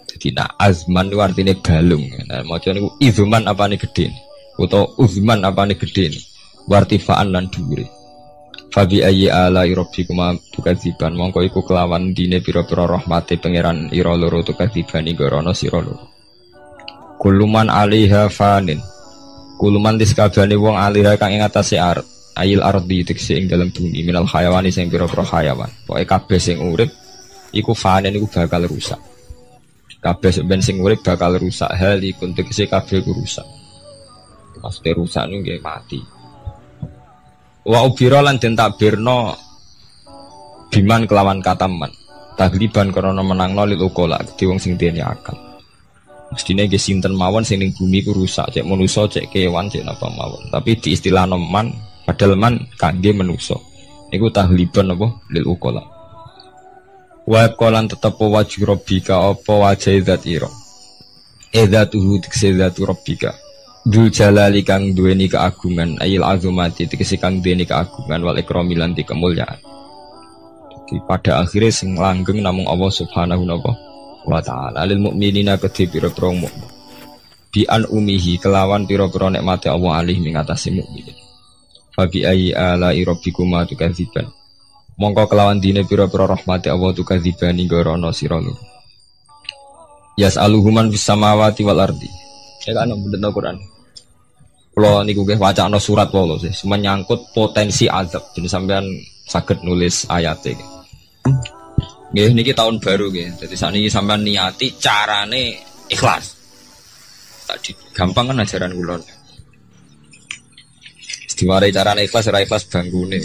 Jadi nah azman itu artinya balung. Nah maca niku izuman apane gede nih. Utawa uzman apane gede nih. Wartifaan lan dhuwure. Fabi ayyi ala rabbikuma tukadziban mongko iku kelawan dine pira-pira rahmate pangeran ira loro tukadziban ing rono sira loro. Kuluman alaiha fanin. Kuluman diskabane wong alaiha kang ing atase art. Ayil ardi tekse ing dalam bumi minal hayawani sing pira-pira hayawan. Pokoke kabeh sing urip iku fanin iku bakal rusak. Kabeh ben sing urip bakal rusak hal iku tekse kabeh rusak. Maksudnya rusak nggih mati. Wa ubira lan den takbirno biman kelawan kataman. Tagliban karena menangno lil ukola di wong sing dene akal. Mestine ge sinten mawon sing ning bumi ku rusak, cek manusa, cek kewan, cek napa mawon. Tapi di istilah noman padahal man kangge manusa. Iku tagliban apa lil ukola. Wa kolan tetep wajib rabbika apa wajah zat ira. Edzatuhu tikse zatu rabbika. Dul jalali kang duweni keagungan ayil azumati tegese kang duweni keagungan wal ikrami lan kemuliaan. Jadi pada akhirnya sing langgeng namung Allah Subhanahu wa taala lil mukminina kedhe pira-pira mukmin. Bi umihi kelawan pira-pira nikmate Allah alih ing atase. Fabi ayi ala rabbikuma tukadziban. Mongko kelawan dine pira-pira rahmate Allah tukadziban ing rono sira Yas aluhuman bis samawati wal ardi. Ya kan bener Quran. Kalau niku nggih wacana surat wae sih, menyangkut potensi azab. Jadi sampean sakit nulis ayat ini. Nggih niki tahun baru. Jadi saat ini sampean niati carane ikhlas. Tadi gampang kan ajaran kula. Diwarai carane ikhlas ora ikhlas banggune.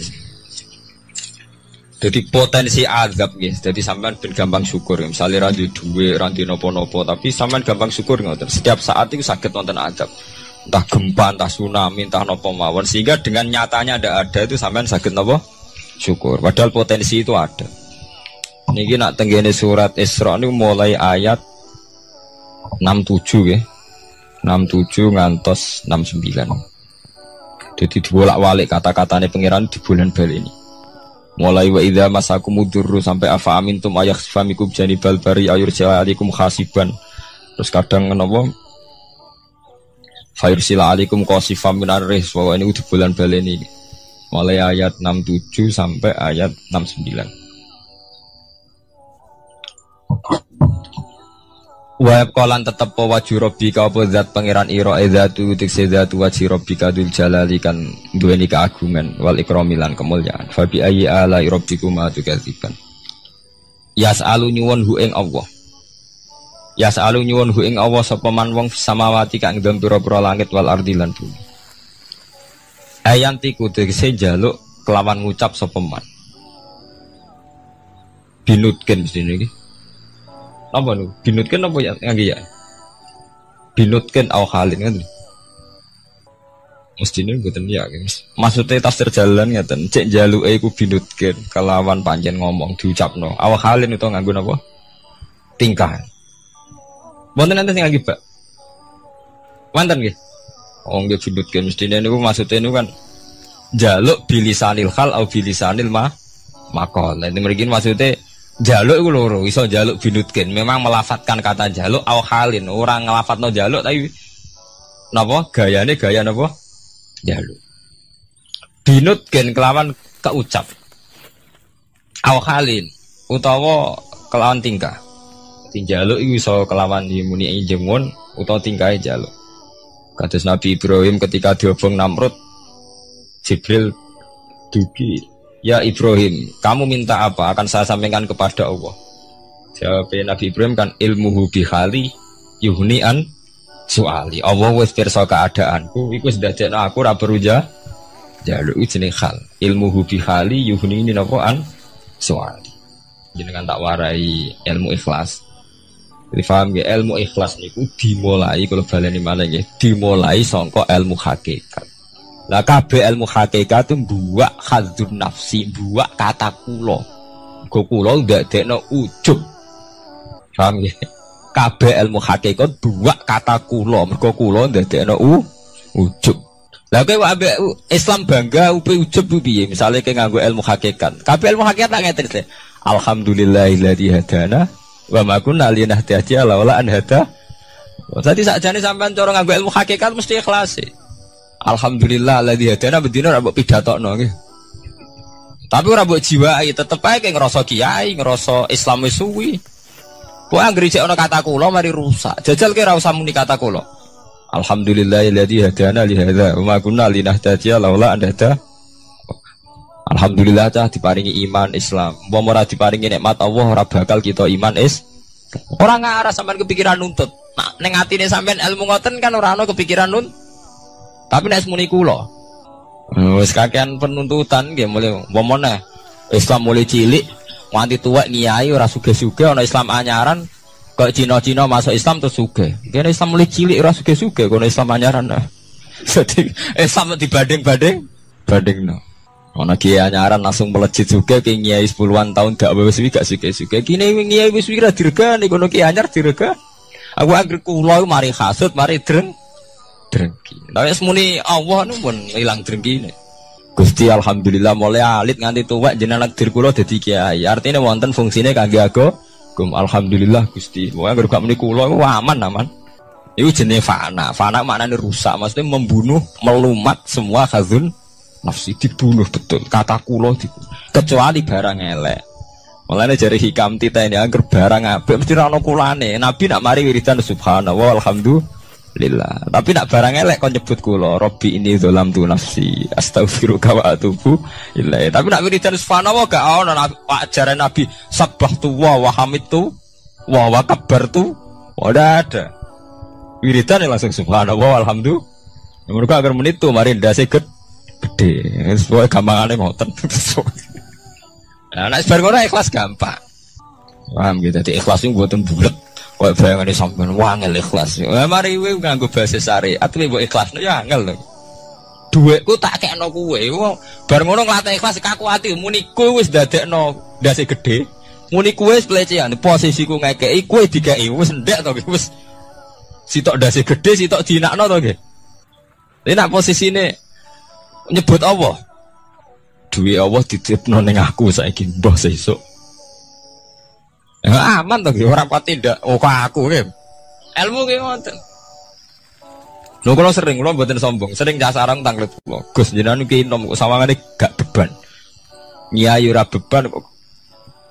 Jadi potensi azab nggih. Jadi sampean ben gampang syukur. Misalnya ra duwe ra nopo-nopo, tapi sampean gampang syukur ngoten. Setiap saat itu sakit wonten azab entah gempa, entah tsunami, entah nopo mawon sehingga dengan nyatanya ada ada itu sampean sakit nopo syukur. Padahal potensi itu ada. Niki nak tenggene surat Isra ini mulai ayat 67 ya. 67 ngantos 69. Jadi dibolak-balik kata-katanya pangeran di bulan bal ini. Mulai wa idza masakum mudurru sampai afa amintum ayakhfamikum janibal bari ayur alaikum khasiban. Terus kadang kenapa Fairsila alaikum qasifam min arris bahwa ini udah bulan balen ini mulai ayat 67 sampai ayat 69 Wa kolan tetep po waju ka apa zat pangeran ira zatu tik zatu wajhi rabbika dul jalali kan duweni keagungan wal ikramilan kemuliaan fa bi ayyi ala rabbikuma tukadziban Yas'alu nyuwun hu ing Allah Ya selalu nyuwun hu ing Allah sapa man wong samawati kang ndem pira-pira langit wal ardi lan bumi. Ayanti kudu jaluk kelawan ngucap sapa man. Binutken iki. Apa nu? Binutken apa ya ngangge ya? Binutken au halin kan. Mesti ini buatan ya, maksudnya tafsir jalan ya ten, cek jaluk iku binutken kelawan panjen ngomong diucap no. Awak halin itu nganggo apa? Tingkah. Wonten nanti sing Pak. Wonten nggih. Oh nggih kan mestine niku maksudnya niku kan jaluk bilisanil hal au bilisanil ma makol. Nanti mriki maksudnya jaluk iku loro, iso jaluk binutkan. Memang melafatkan kata jaluk au halin. Orang ngelafatno jaluk tapi napa gayane gaya napa? Jaluk. Binutkan kelawan keucap. Au halin utawa kelawan tingkah. Jaluk itu iso kelawan dimuni jengun utawa tingkai jaluk. Kados Nabi Ibrahim ketika diobong Namrud Jibril dugi Ya Ibrahim, kamu minta apa? Akan saya sampaikan kepada Allah. Jawab Nabi Ibrahim kan ilmu bihali yuhnian soali. Allah wis pirsa keadaanku, iku wis dadekno aku ora perlu jaluk jeneng hal. Ilmu bihali yuhni ini napa an soali. Jenengan tak warai ilmu ikhlas. Jadi paham ilmu ikhlas niku dimulai kalau baleni mana ya dimulai songko ilmu hakikat. Lah kabeh ilmu hakikat itu buak hadzun nafsi, buak kata kulo. Go kulo ndak dekno ujub. Paham ya? Kabeh ilmu hakikat buak kata kulo, mergo kulo ndak dekno u ujub. Lah kowe ambek Islam bangga upe ujub piye? Misale kowe nganggo ilmu hakikat. Kabeh ilmu hakikat tak ngeten. Alhamdulillahilladzi hadana wa ma kunna linahtadiya laula an hada. Tadi sakjane sampean cara nganggo ilmu hakikat mesti ikhlas. Alhamdulillah alladzi hadana bedino ra mbok pidatokno nggih. Tapi ora mbok jiwai tetep ae ngerasa kiai, ngerasa Islam wis suwi. Kok anggere ana kata kula mari rusak. Jajal ki ora usah muni kata kula. Alhamdulillahilladzi hadana li hadza wa ma kunna linahtadiya laula an hada. Alhamdulillah cah diparingi iman Islam. Mbok ora diparingi nikmat Allah ora bakal kita iman is. Orang ngarah sampean kepikiran nuntut. Nah, ning atine sampean ilmu ngoten kan ora ana kepikiran nuntut. Tapi nek muni kula. Wis kakean penuntutan nggih mulai momone Islam mulai cilik nganti tua ngiyai ora suge-suge ana Islam anyaran kok Cina-Cina masuk Islam terus suge. Kene Islam mulai cilik ora suge-suge kono Islam anyaran. Jadi Islam dibanding-banding banding no. Ana kiai anyaran langsung melejit suge ke ngiyai 10-an tahun gak wis gak suge-suge. Kini ngiyai wis wira diregani kono kiai anyar direga. Aku anggere kula mari hasud mari dreng drengki. Tapi semuni Allah nu pun hilang drengki ini. Gusti alhamdulillah mulai alit nganti tua jenengan dir kula dadi kiai. Artinya wonten fungsine kangge aku. Gum alhamdulillah Gusti. Wah gak muni kula aman aman. Itu jenis fana. Fana maknanya rusak, maksudnya membunuh, melumat semua khazun nafsi dibunuh betul. Kata kulo dibunuh. Kecuali barang elek. Mulane jari hikam tita ini agar barang apik mesti ra ono kulane. Nabi nak mari wiridan subhanallah alhamdulillah lillah. Tapi nak barang elek kau nyebut kulo, Robbi ini dolam tu nafsi, astagfiruka wa atubu ilai. Tapi nak wiridan subhanallah gak ono ajaran Nabi sabah tu wa hamid tu wa wa kabar tu, udah ada. Wiridan langsung subhanallah alhamdulillah. Mereka agar menit tuh mari ndase gede. Sesuai gampangane ngoten. Nah, nak sebar ikhlas gampang. Paham gitu, jadi ikhlas itu buatan bulat. Kau bayangane sampean wangel ikhlas. Ya mari kowe nganggo bahasa syariat kowe mbok ikhlas ya angel lho. Dhuwitku tak kekno kowe. Bar ngono nglatih ikhlas kaku ati muni kowe wis dadekno ndase gedhe. Muni kowe wis pelecehan posisiku ngekeki kowe dikeki wis ndek to wis sitok ndase gedhe sitok dinakno to nggih. Ini nak posisine nyebut Allah. Duwe Allah dititipno ning aku saiki mbah sesuk. Ya, aman tuh, orang kuat tidak. Oh, kok aku ya. Ilmu kayak ngoten. Lho kalau sering lo buatin sombong, sering jasa orang tanglet lo. Gus jenengan ki nom sawangane gak beban. Nyai ora beban kok.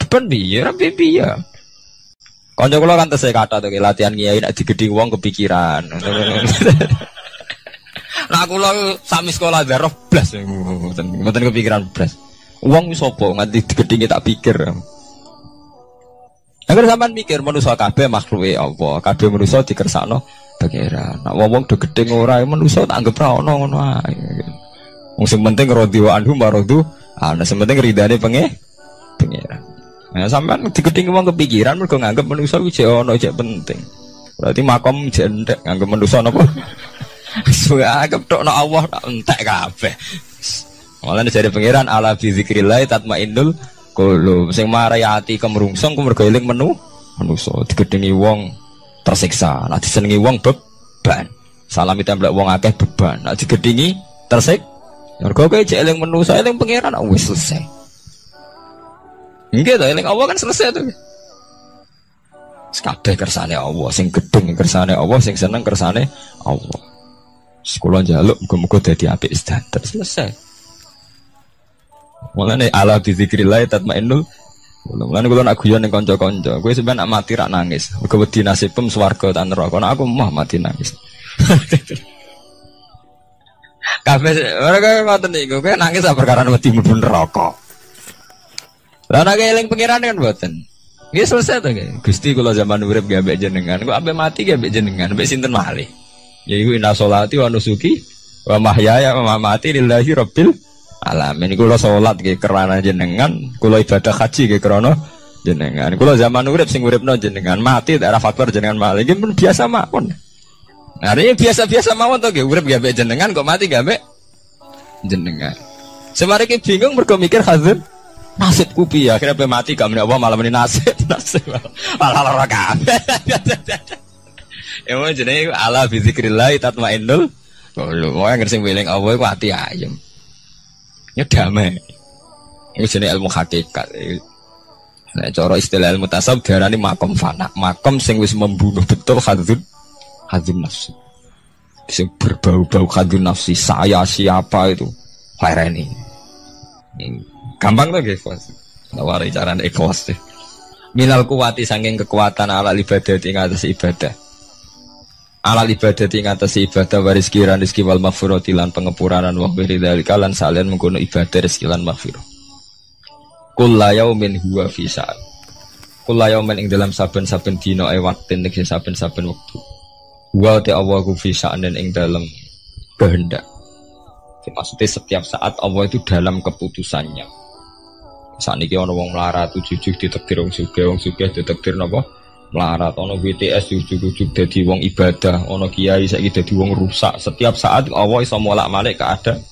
Beban piye? Ora piye. Kanca kula kan tesih kata tuh latihan nyai nek digedhi wong kepikiran. Nah kula sami sekolah darah blas mboten mboten kepikiran blas. Wong wis sapa nganti digedhi tak pikir. Agar sampean mikir manusia kabeh makhluke Allah, kabeh manusia dikersakno pangeran. Nak wong do gedhe ora manusia tak anggap ra ono ngono ae. Wong sing penting radhi wa anhu maradu, ana sing penting ridane penge pangeran. Nah, sampean digedhe wong kepikiran mergo nganggep manusia iki ono jek penting. Berarti makom jendek nganggep manusia napa? Suwe anggap tok Allah tak entek kabeh. Malah dari pangeran ala bi zikrillah tatmainnul Kulo sing marai ati kemrungsung ku mergo eling menu manusa digedhengi wong tersiksa, nek disenengi wong beban. Salami templek wong akeh beban, nek digedhengi tersik. Mergo kowe cek eling manusa eling pangeran wis selesai. Nggih to eling Allah kan selesai tuh. Kabeh kersane Allah, sing gedeng kersane Allah, sing seneng kersane Allah. Sekolah jaluk muga-muga dadi apik standar selesai. Mulane ala bi zikrillah tatmainnul Mulane kula nak guyon ning kanca-kanca, kowe sampeyan nak mati rak nangis. Mergo wedi nasibem swarga ta neraka. Nek aku mah mati nangis. Kabeh ora kaya ngoten niku, kowe nangis apa perkara wedi mlebu neraka. Lah nek eling pengiran kan mboten. Nggih selesai to nggih. Gusti kula zaman urip gak ambek jenengan, kok ambek mati gak ambek jenengan, ambek sinten malih. Ya iku inna sholati wa nusuki wa mahyaya wa mamati lillahi rabbil alamin. Kula salat nggih kerana jenengan kula ibadah haji nggih krana jenengan. Kula zaman urip sing uripno jenengan mati daerah faktor jenengan malih nggih pun biasa mawon. Nah ini biasa-biasa mawon to nggih. Urip gawe jenengan kok mati gawe jenengan. Semarang bingung mergo mikir hazir nasib kupi ya akhirnya mati gak menapa malam ini nasib nasib. Malah lara kabeh. Emang jenenge ala bi zikrillah tatmainnul Kalau mau yang ngersing wiling Allah itu hati ayam. Ya damai. Ini jenis ilmu hakikat. Nah, cara istilah ilmu tasawuf diarani makom fana. Makom sing wis membunuh betul hadun hadun nafsi. Sing berbau-bau hadun nafsi. Saya siapa itu? Khairani. Gampang tuh guys. Nawari cara ikhlas deh. Minal kuwati sanging kekuatan ala ibadah ing atas ibadah. Ala ibadah ing atas ibadah waris kiran rizki wal maghfirati lan pengepuranan wa dari lan salian menggunakan ibadah rizki lan maghfirah. Kulla yaumin huwa fi. Kulla yaumin ing dalam saben-saben dina e waktin nek saben-saben wektu. Wa te Allah ku fi sa'anin ing dalam kehendak. Maksudnya setiap saat Allah itu dalam keputusannya. Saat ini ono wong melarat jujuk ditektir wong suge, wong suge ditektir napa? Melarat, ono BTS jujuk-jujuk dadi wong ibadah, ono kiai saiki dadi wong rusak. Setiap saat Allah iso molak-malik keadaan.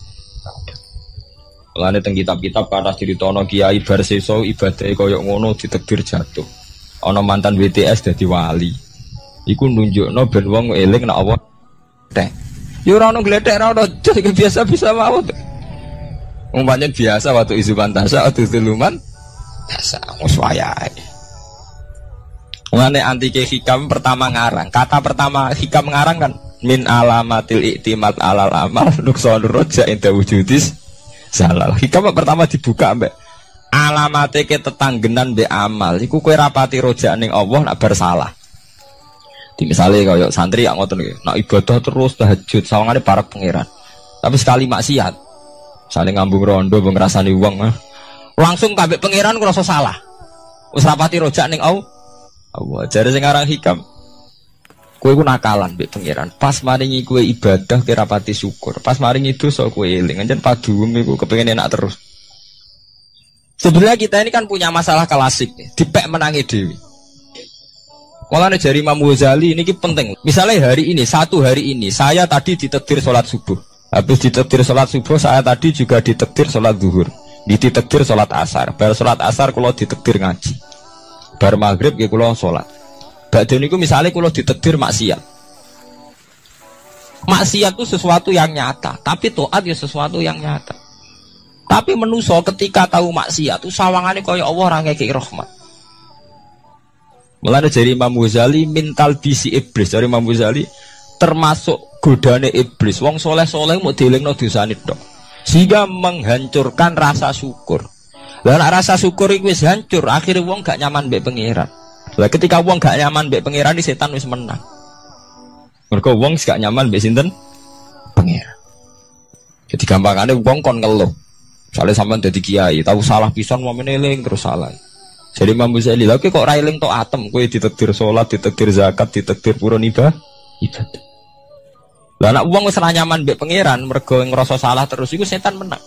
Mulane teng kitab-kitab kata cerita kiai bar seso ibadah koyok ngono ditekdir jatuh. Ana mantan BTS dadi wali. Iku nunjukno ben wong eling nek Allah teh. Ya ora ono gledek ora ono biasa bisa mawon. Umpamanya biasa waktu isu pantasa waktu tuluman biasa wayahe. Mulane antike hikam pertama ngarang. Kata pertama hikam ngarang kan min alamatil iktimat alal amal nukson roja inda wujudis Salah. Hikam pertama dibuka mbak alamate ke tetanggenan be amal. Iku kue rapati rojak ning Allah nak bersalah. Di misalnya kayak santri yang ngotot nih, nak ibadah terus tahajud, sawangane para pangeran. Tapi sekali maksiat, saling ngambung rondo, ngrasani uang, langsung kabeh pangeran ngerasa salah. Wis rapati rojak ning Allah. Allah jare sing aran hikam. Kue ku nakalan mbek pangeran. Pas maringi kue ibadah kira pati syukur. Pas maringi dosa kue eling. Anjen padu iku kepengen enak terus. Sebenarnya kita ini kan punya masalah klasik. Dipek menangi dewi. Malah jari Imam Ghazali ini penting. Misalnya hari ini, satu hari ini, saya tadi ditetir sholat subuh. Habis ditetir sholat subuh, saya tadi juga ditetir sholat duhur. Ditetir sholat asar. Bar sholat asar kalau ditetir ngaji. Bar maghrib ya kalau sholat. Badhe niku misalnya kalau ditetir maksiat. Maksiat itu sesuatu yang nyata, tapi toat ya sesuatu yang nyata. Tapi menuso ketika tahu maksiat itu sawangannya kaya Allah orang kayak rahmat. Mulai dari Imam Ghazali mintal bisi iblis dari Imam Ghazali termasuk godane iblis. Wong soleh soleh mau dilingno dosane dok. Sehingga menghancurkan rasa syukur. Dan rasa syukur itu hancur, akhirnya wong gak nyaman be pangeran. Lah ketika wong gak nyaman mbek pangeran setan wis menang. Mergo wong gak nyaman mbek sinten? Pangeran. Jadi gampangane wong kon ngeluh. Soalnya sampean dadi kiai, tahu salah pisan mau meneling terus salah. Jadi Imam Ghazali, lha kok railing tok atem, kowe ditetir salat, ditetir zakat, ditetir pura ibadah, ibadah. Lah anak wong wis nyaman mbek pangeran, mergo ngrasa salah terus iku setan menang.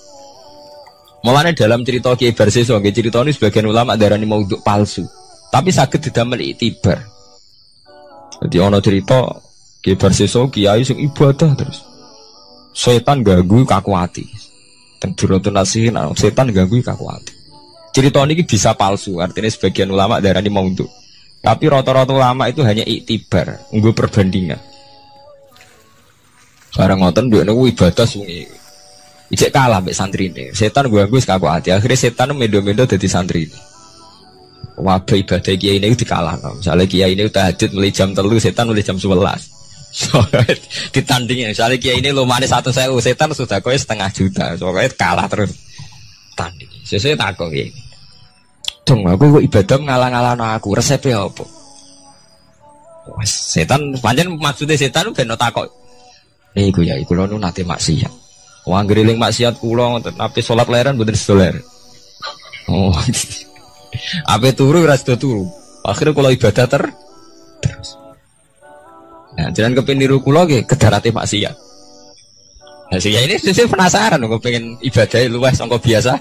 Mulane dalam cerita Kiai Barseso, cerita ini sebagian ulama darani mau palsu. Tapi sakit tidak itibar. Jadi ono cerita kibar seso kiai sing ibadah terus. Setan ganggu kaku hati. Dan durutun nasihin, setan ganggu kaku hati. Cerita ini bisa palsu, artinya sebagian ulama darah ini mau untuk. Tapi rata-rata ulama itu hanya iktibar, unggu perbandingan. Barang ngoten dua nunggu ibadah sungi. Ijek kalah mbek santri ini. Setan ganggu kaku hati. Akhirnya setan medo-medo jadi santri ini wabah ibadah kiai ini dikalah no. misalnya kiai ini tahajud mulai jam telu setan mulai jam sebelas. So ditandingin misalnya kiai ini manis satu saya setan sudah kau setengah juta. Soalnya kalah terus. Tanding sesuai takut ya dong aku ibadah ngalah-ngalah aku? Resepnya apa? Setan panjang maksudnya setan ben eh gue ya iku lo nanti maksiat uang geriling maksiat kulo tapi sholat leran bener sholat oh Apa turu ras turu. Akhirnya kalau ibadah ter terus. Nah, jangan kepin niru kula nggih kedarate maksiat. Nah, sih ini sih penasaran kok pengen ibadah luwes sangka biasa.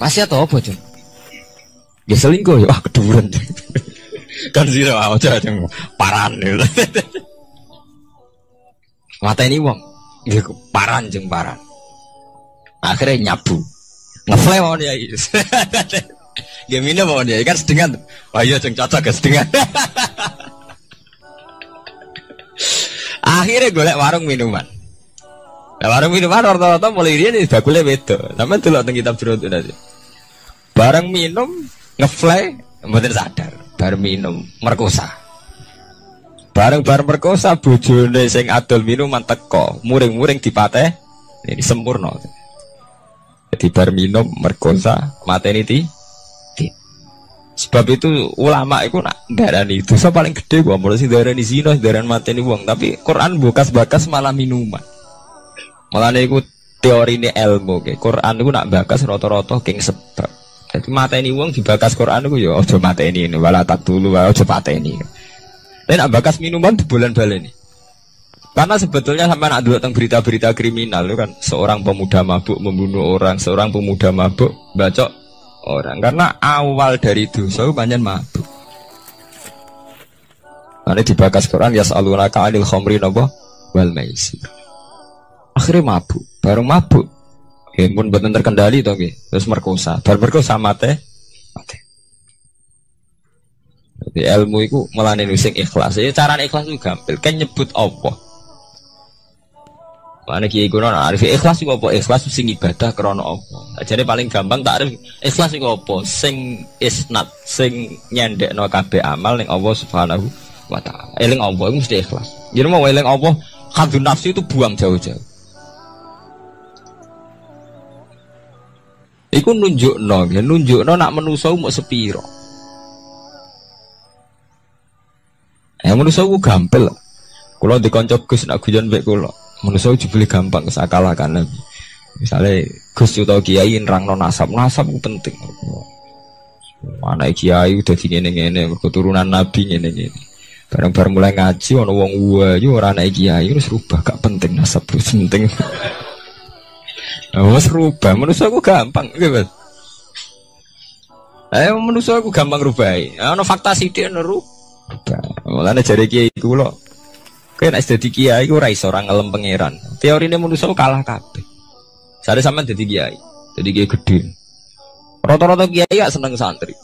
Maksiat apa, Jun? Ya selingkuh ya, wah keduren. kan sih aja yang paran. Mata ini wong, gitu paran jeng paran. Akhirnya nyabu, ngeflame mau dia. Game ini mau dia kan sedengan. Wah iya ceng cocok ke sedengan. Akhirnya golek warung minuman. Nah, barang minuman rata-rata mulai dia nih bakulnya beda. Sama dulu tentang kitab beruntung nanti. Barang minum ngefly, mungkin sadar. Barang minum merkosa. Barang barang merkosa bojone sing adol minuman teko, muring-muring dipateh. Ini sempurna. Jadi bar minum merkosa mateni ti. Sebab itu ulama itu nak darani itu paling gede gua mulai sih darani zina, darani mateni uang. Tapi Quran bukas bakas malah minuman. Malah niku teori ini ilmu ke Quran itu nak bakas roto-roto king sebab. Jadi mata ini uang dibakas Quran itu ya ojo mata ini wala tak dulu ojo mata ini. Dan nak bakas minuman di bulan balen ini. Karena sebetulnya sampai nak dulu tentang berita-berita kriminal itu kan seorang pemuda mabuk membunuh orang, seorang pemuda mabuk bacok orang. Karena awal dari itu banyak mabuk. Nanti dibakas Quran ya salunaka anil khomri nopo wal maisir akhirnya mabuk baru mabuk ya pun betul terkendali toh terus merkosa baru merkosa mate jadi ilmu itu melani sing ikhlas ya cara ikhlas itu gampil kan nyebut Allah Mana kiai kuno arif ikhlas itu apa? Ikhlas sing ibadah krono apa? Jadi paling gampang tak arif ikhlas itu apa? Sing isnat, sing nyendek no kabe amal ning Allah subhanahu wa taala. Eling Allah itu mesti ikhlas. Jadi mau eling Allah, kadun nafsu itu buang jauh-jauh. Iku nunjuk no, ya nunjuk no nak menuso mau sepiro. Ya menuso ku gampil. Kulo dikoncok Gus nak guyon mbek kulo. Menuso dibeli gampang kesakalakan nabi. Misalnya Gus atau Kiai nerang no nasab, nasab ku penting. Mana Kiai udah di ngene ngene, keturunan Nabi ngene ngene. Bareng-bareng mulai ngaji, ono wong wayu ora anak Kiai, harus rubah gak penting nasab, penting. Oh, rubah. Manusia aku gampang, gitu. Eh, manusia aku gampang rubah. Ono fakta ono rubah. Mulane jare kiai iku lho. Kayak nek dadi kiai iku ora iso ora ngelem pangeran. Teorine manusia kalah kabeh. Sare sampean dadi kiai. Dadi kiai gede. Rata-rata kiai gak seneng santri.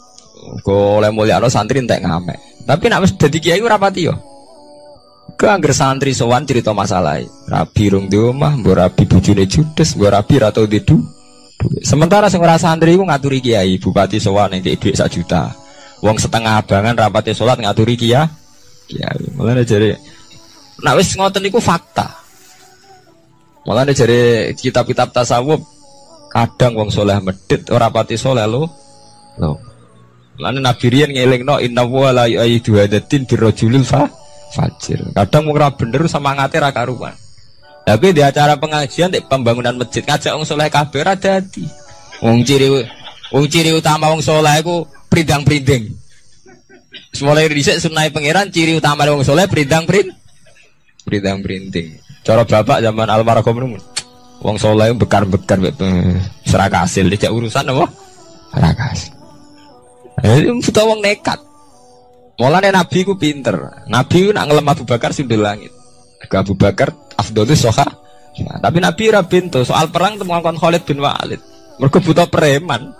Kok oleh mulia santri entek ngamek. Tapi nek wis dadi kiai ora pati yo. Ke angger santri sowan cerita masalah. Rabi rung di omah, mbok rabi bojone judes, mbok rabi ra tau di Sementara sing ora santri iku ngaturi kiai, bupati sowan ning dhuwit sak juta. Wong setengah abangan rapati salat ngaturi kiai. Kiai. Mulane jare Nak wis ngoten iku fakta. Mulane jare kitab-kitab tasawuf kadang wong soleh medit ora pati soleh lo. Lo. Mulane Nabi riyen ngelingno inna wa la yu'idu hadatin fa fajir. Kadang mau bener sama ngati ra karuan. Tapi di acara pengajian di pembangunan masjid ngajak wong soleh kabeh ra dadi. Wong ciri wong ciri utama wong soleh iku pridang-priding. Semulai riset sunai pangeran ciri utama wong soleh pridang printing. Cara bapak zaman almarhum numun. Wong soleh bekar-bekar serak hasil tidak urusan apa? Serak hasil. Eh, buta wong nekat. Mulane Nabi ku pinter. Nabi ku nak ngelem Abu Bakar sing langit. Ke Abu Bakar afdhalus soha. Nah, tapi Nabi ra pintu soal perang temuan Khalid bin Walid. Mergo buta preman.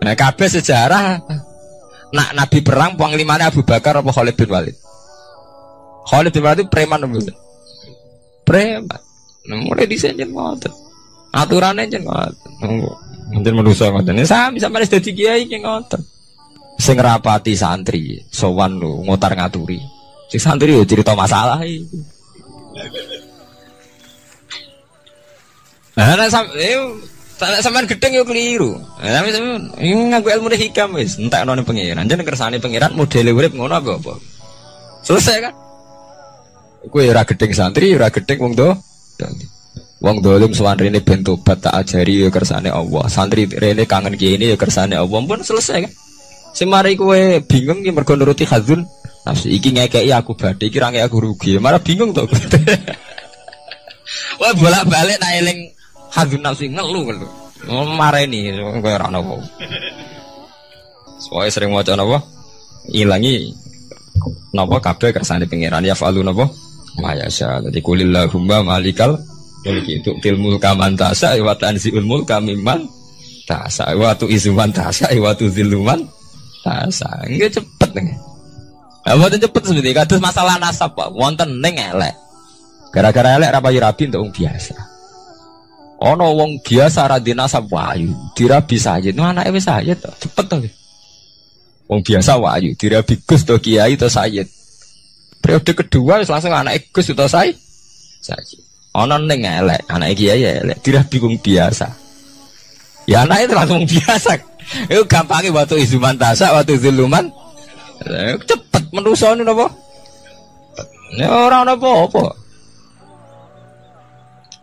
Nah, kabeh sejarah nak Nabi perang lima Abu Bakar apa Khalid bin Walid? Khalid bin Walid preman mboten. Preman. Nah, mulai disenjen ngoten. Aturannya jen ngoten. Mungkin manusia ngoten. Saya bisa manis dadi kiai ngoten sing rapati santri sowan lu ngotar ngaturi sing santri yo cerita masalah itu Nah, sam eh sampean gedeng yo keliru. Nah, tapi sampean ngaku ilmu hikam wis, entek nang pangeran. Jeneng kersane pangeran model urip ngono apa apa. Selesai kan? Kowe ora gedeng santri, ora gedeng wong do. Wong dolim sowan rene ben tobat tak ajari yo kersane Allah. Santri rene kangen ini yo kersane Allah. Pun selesai kan? Semari kue bingung ki mergo nuruti khazun nafsu iki ngekeki aku badhe iki ra aku rugi. Marah bingung to. Wah bolak-balik nak eling khazun nafsu ngelu ngelu. Oh, mareni kowe ora ono. Soale sering maca napa? Ilangi napa kabeh kersane pangeran ya falu napa? Mayasya. Dadi kulillahumma malikal mulki itu tilmul kaman tasa wa tanziul mulka mimman tasa wa tu izuman tasa wa tu ziluman Tasa, enggak cepet nih. Apa tuh cepet sebenarnya? Kados masalah nasab pak, wonten neng elek. Gara-gara elek rapi rapi untuk biasa. Ono wong biasa radina nasab wayu, dirabi saja. Nu anake wis saja to, cepet to. Wong biasa wayu, dirabi Gus to kiai to saja. Periode kedua langsung anak Gus to saya. Saja. Ono ning elek, anak kiai elek, dirabi wong biasa. Ya anak itu langsung biasa. Gampangnya waktu izuman tasa, waktu zuluman. Cepet menusa ini apa? Ya orang apa-apa.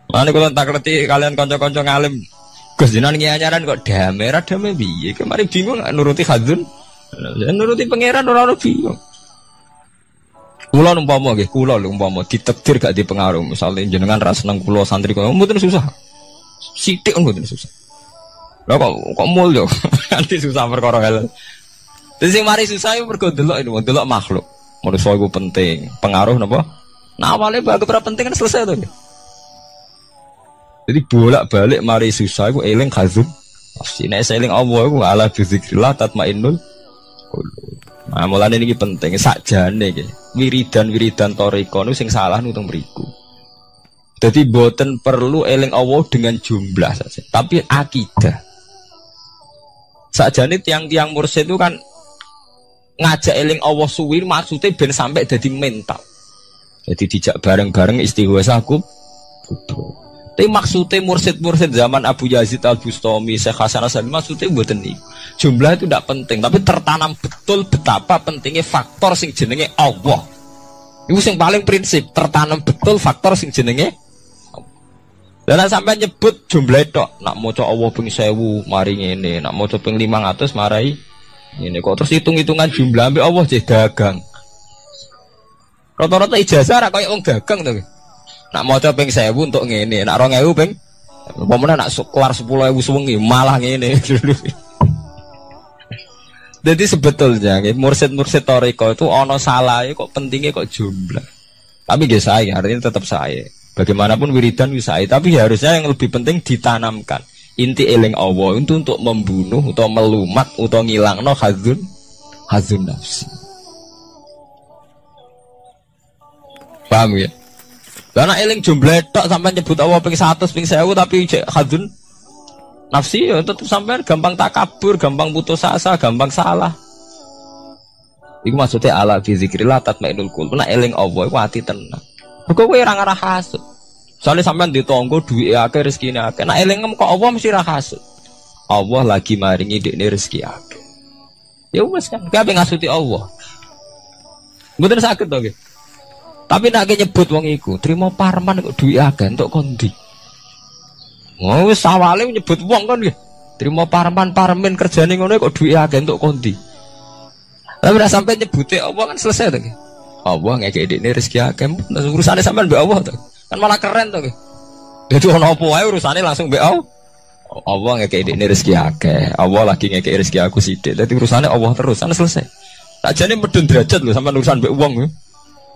Mana kalau tak ngerti kalian konco-konco ngalim Gus Jinan nyanyaran kok damai, rada damai biye. Kemarin bingung nuruti hadun, nuruti pangeran orang orang bingung. Kulo umpama nggih, kulo umpama ditekdir gak dipengaruh. Misalnya jenengan ras seneng kulo santri kulo mboten susah. Sithik mboten susah. Lah kok kok mul yo. Nanti susah perkara hal. Dadi sing mari susah yo mergo delok ini, delok makhluk. Manusa iku penting. Pengaruh napa? Nah awalnya berapa penting kan selesai tuh. Jadi bolak-balik mari susah iku eling khazum. Pasti nek eling Allah iku ala bizikrillah tatmainnul Nah, mulane ini penting sakjane iki. Wiridan-wiridan toriko nu sing salah nutung beriku. Jadi boten perlu eling Allah dengan jumlah saja, tapi akidah. Sakjane tiang-tiang mursyid itu kan ngajak eling Allah suwi maksudnya ben sampai jadi mental. Jadi dijak bareng-bareng istighosah aku. Tapi maksudnya mursid-mursid zaman Abu Yazid Al Bustami, Syekh Hasan Asal maksudnya buat ini. Jumlah itu tidak penting, tapi tertanam betul betapa pentingnya faktor sing jenenge Allah. Itu yang paling prinsip, tertanam betul faktor sing jenenge dan sampai nyebut jumlah itu, nak mau coba Allah ping sewu, mari ini, nak mau coba ping lima ratus, marai ini kok terus hitung-hitungan jumlah ambil Allah jadi dagang. Rata-rata ijazah kayak orang dagang tuh. Nak mau coba ping sewu untuk ini, nak rong ewu ping, pemenang nak sepuluh ewu sewengi malah ini. Jadi sebetulnya mursid-mursid toriko itu ono salah kok pentingnya kok jumlah. Tapi gak saya, artinya tetap saya. Bagaimanapun wiridan bisa, tapi harusnya yang lebih penting ditanamkan. Inti eling Allah itu untuk membunuh atau melumat atau ngilang no hazun hazun nafsi. Paham ya? Karena eling jumlah tok sampai nyebut Allah ping satu, ping sewu tapi cek hazun nafsi ya tetap sampai gampang takabur, gampang putus asa, gampang salah. Iku maksudnya ala fi zikrillah tatmainul qulub. Nah eling Allah iku ati tenang. Mergo kowe ora ngarah hasud. Soale sampean ditonggo duwe akeh rezekine akeh. Nek eling kok Allah mesti ra hasud. Allah lagi maringi dekne rezeki akeh. Ya wis kan, kabeh ngasuti Allah. Mboten sakit to Tapi nak nyebut wong iku, terima parman kok duwe akeh entuk kondi. Oh wis awale nyebut wong kan nggih. Terima parman parmen kerjane ngono kok duwe akeh entuk kondi. Lah ora sampai nyebute Allah kan selesai to Allah ngekek ini rezeki akeh. Nah, urusannya sampean mbek Allah tuh. Kan malah keren tuh. Jadi ono apa wae urusane langsung mbek Allah. Allah ngekek ini rezeki akeh. Allah lagi ngekek rezeki aku sithik. Dadi urusannya Allah terus, sana selesai. Tak jane medun derajat lho sampean urusan mbek wong.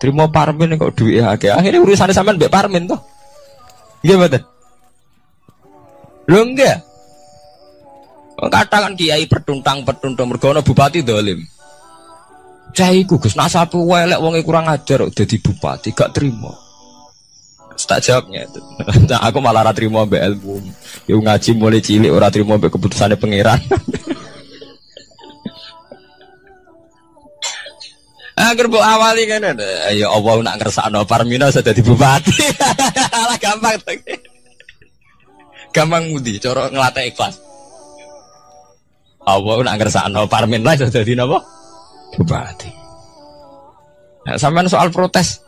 Terima parmen kok duit akeh. Akhirnya urusannya sampean mbek parmen toh. Nggih mboten? Lho enggak. Katakan kiai pertuntang-pertuntang mergono bupati dolim. Cah iku Gus nasabu welek wong kurang ajar dadi bupati gak terima. Tak jawabnya itu. Nah, aku malah ora trimo mbek ilmu. Yo ngaji mulai cilik ora trimo mbek keputusane pangeran. Agar bu awali kan ada, ya Allah nak ngersakno Parmina sudah di bupati, lah gampang tuh, gampang mudi, corok ngelatih ikhlas. Allah nak ngersakno Parmina sudah di nopo, bupati. Nah, sampai soal protes.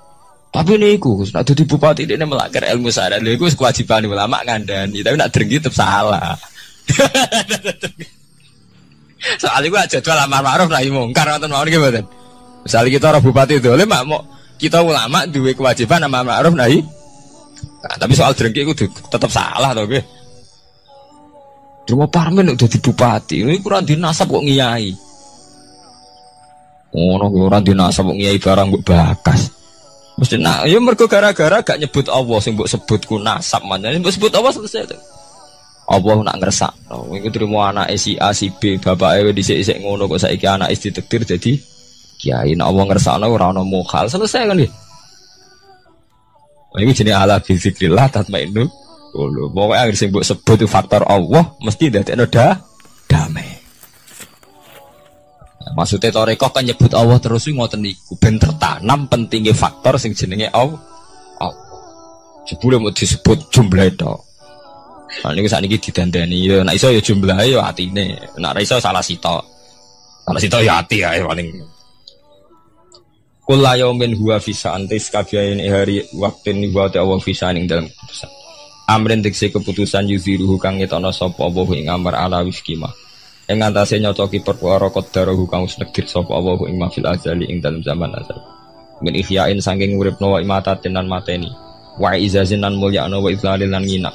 Tapi ini iku, nak jadi bupati ini melanggar ilmu sadar. Lha iku kewajiban ulama ngandani, tapi nak drengki tetap salah. Soal itu aja jual amar ma'ruf nahi mungkar nonton mau gimana? Misalnya kita orang bupati itu, oleh mau kita ulama dua kewajiban amar ma'ruf nahi. Nah, tapi soal drengki itu tetap salah tuh, gue. Cuma parmen udah di bupati, ini kurang dinasab kok ngiyai. Ngono ora dinasab ngiyai barang mbok bakas. Mesti nak ya mergo gara-gara gak nyebut Allah sing mbok sebut ku nasab manjane mbok sebut Allah selesai to. Allah nak ngersak. Oh, iku trimo anak si A si B, bapake dhisik-dhisik ngono kok saiki anak istri tektir jadi kiai nak Allah ngersakno ora ono mukhal selesai kan. Oh, ini jenis ala bizikrillah tatmainu Oh, pokoknya harus sebut sebut itu faktor Allah mesti dari ada damai. Nah, maksudnya toreko kan nyebut Allah terus ngoten niku ben tertanam pentingnya faktor sing jenenge Allah. Allah. Sebelum mau disebut jumlah itu. Nah, ini saat ini didandani, ya, nak iso ya jumlah ya hati ini, nak iso salah sito, salah sito ya hati ya paling. Kula yaumin huwa fisa antis kabiyain hari waktu ini buat Allah fisa ing dalam keputusan. Amrin diksi keputusan yuziruhu kang ngetono sapa Allah ing amar ala wiskima. Ing antase nyocoki perkara qadarahu kang wis nekdir sapa Allah ing mafil azali ing dalam zaman azal. Min ihyain saking uripno wa imatatin lan mateni. Wa izazin lan mulyakno wa idlalil lan ngina.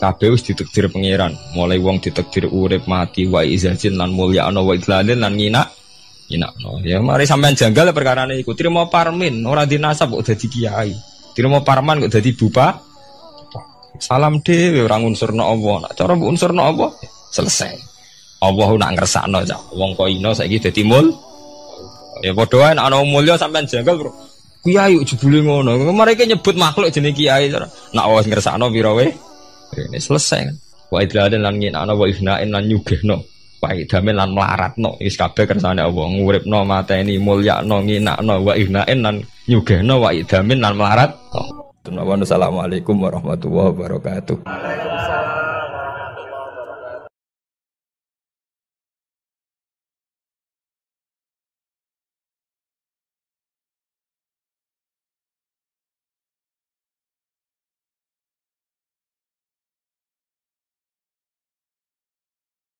Kabeh wis ditakdir pangeran. Mulai wong ditakdir urip mati wa izazin lan mulyakno wa idlalil lan ngina. Ngina no. Ya mari sampean janggal perkara iku. Trimo parmin ora dinasab kok dadi kiai. Trimo parman kok dadi bupa. Salam dhewe ora unsurno Allah. Nak cara mbok unsurno Allah selesai. Allah nak ngersakno cak. Wong kok ino saiki dadi mul. Ya padha wae ana mulya sampean janggal, Bro. Kiai jebule ngono. Mereka nyebut makhluk jenenge kiai. Nak wis ngersakno pira wae. Ini selesai kan. Wa idladen lan ana wa ifnain lan nyugehno. Wa idamen lan melaratno. Wis kabeh kersane Allah. Nguripno mateni mulyakno nginakno wa ifnain lan nyugehno wa idamen lan melarat. Assalamualaikum warahmatullahi wabarakatuh.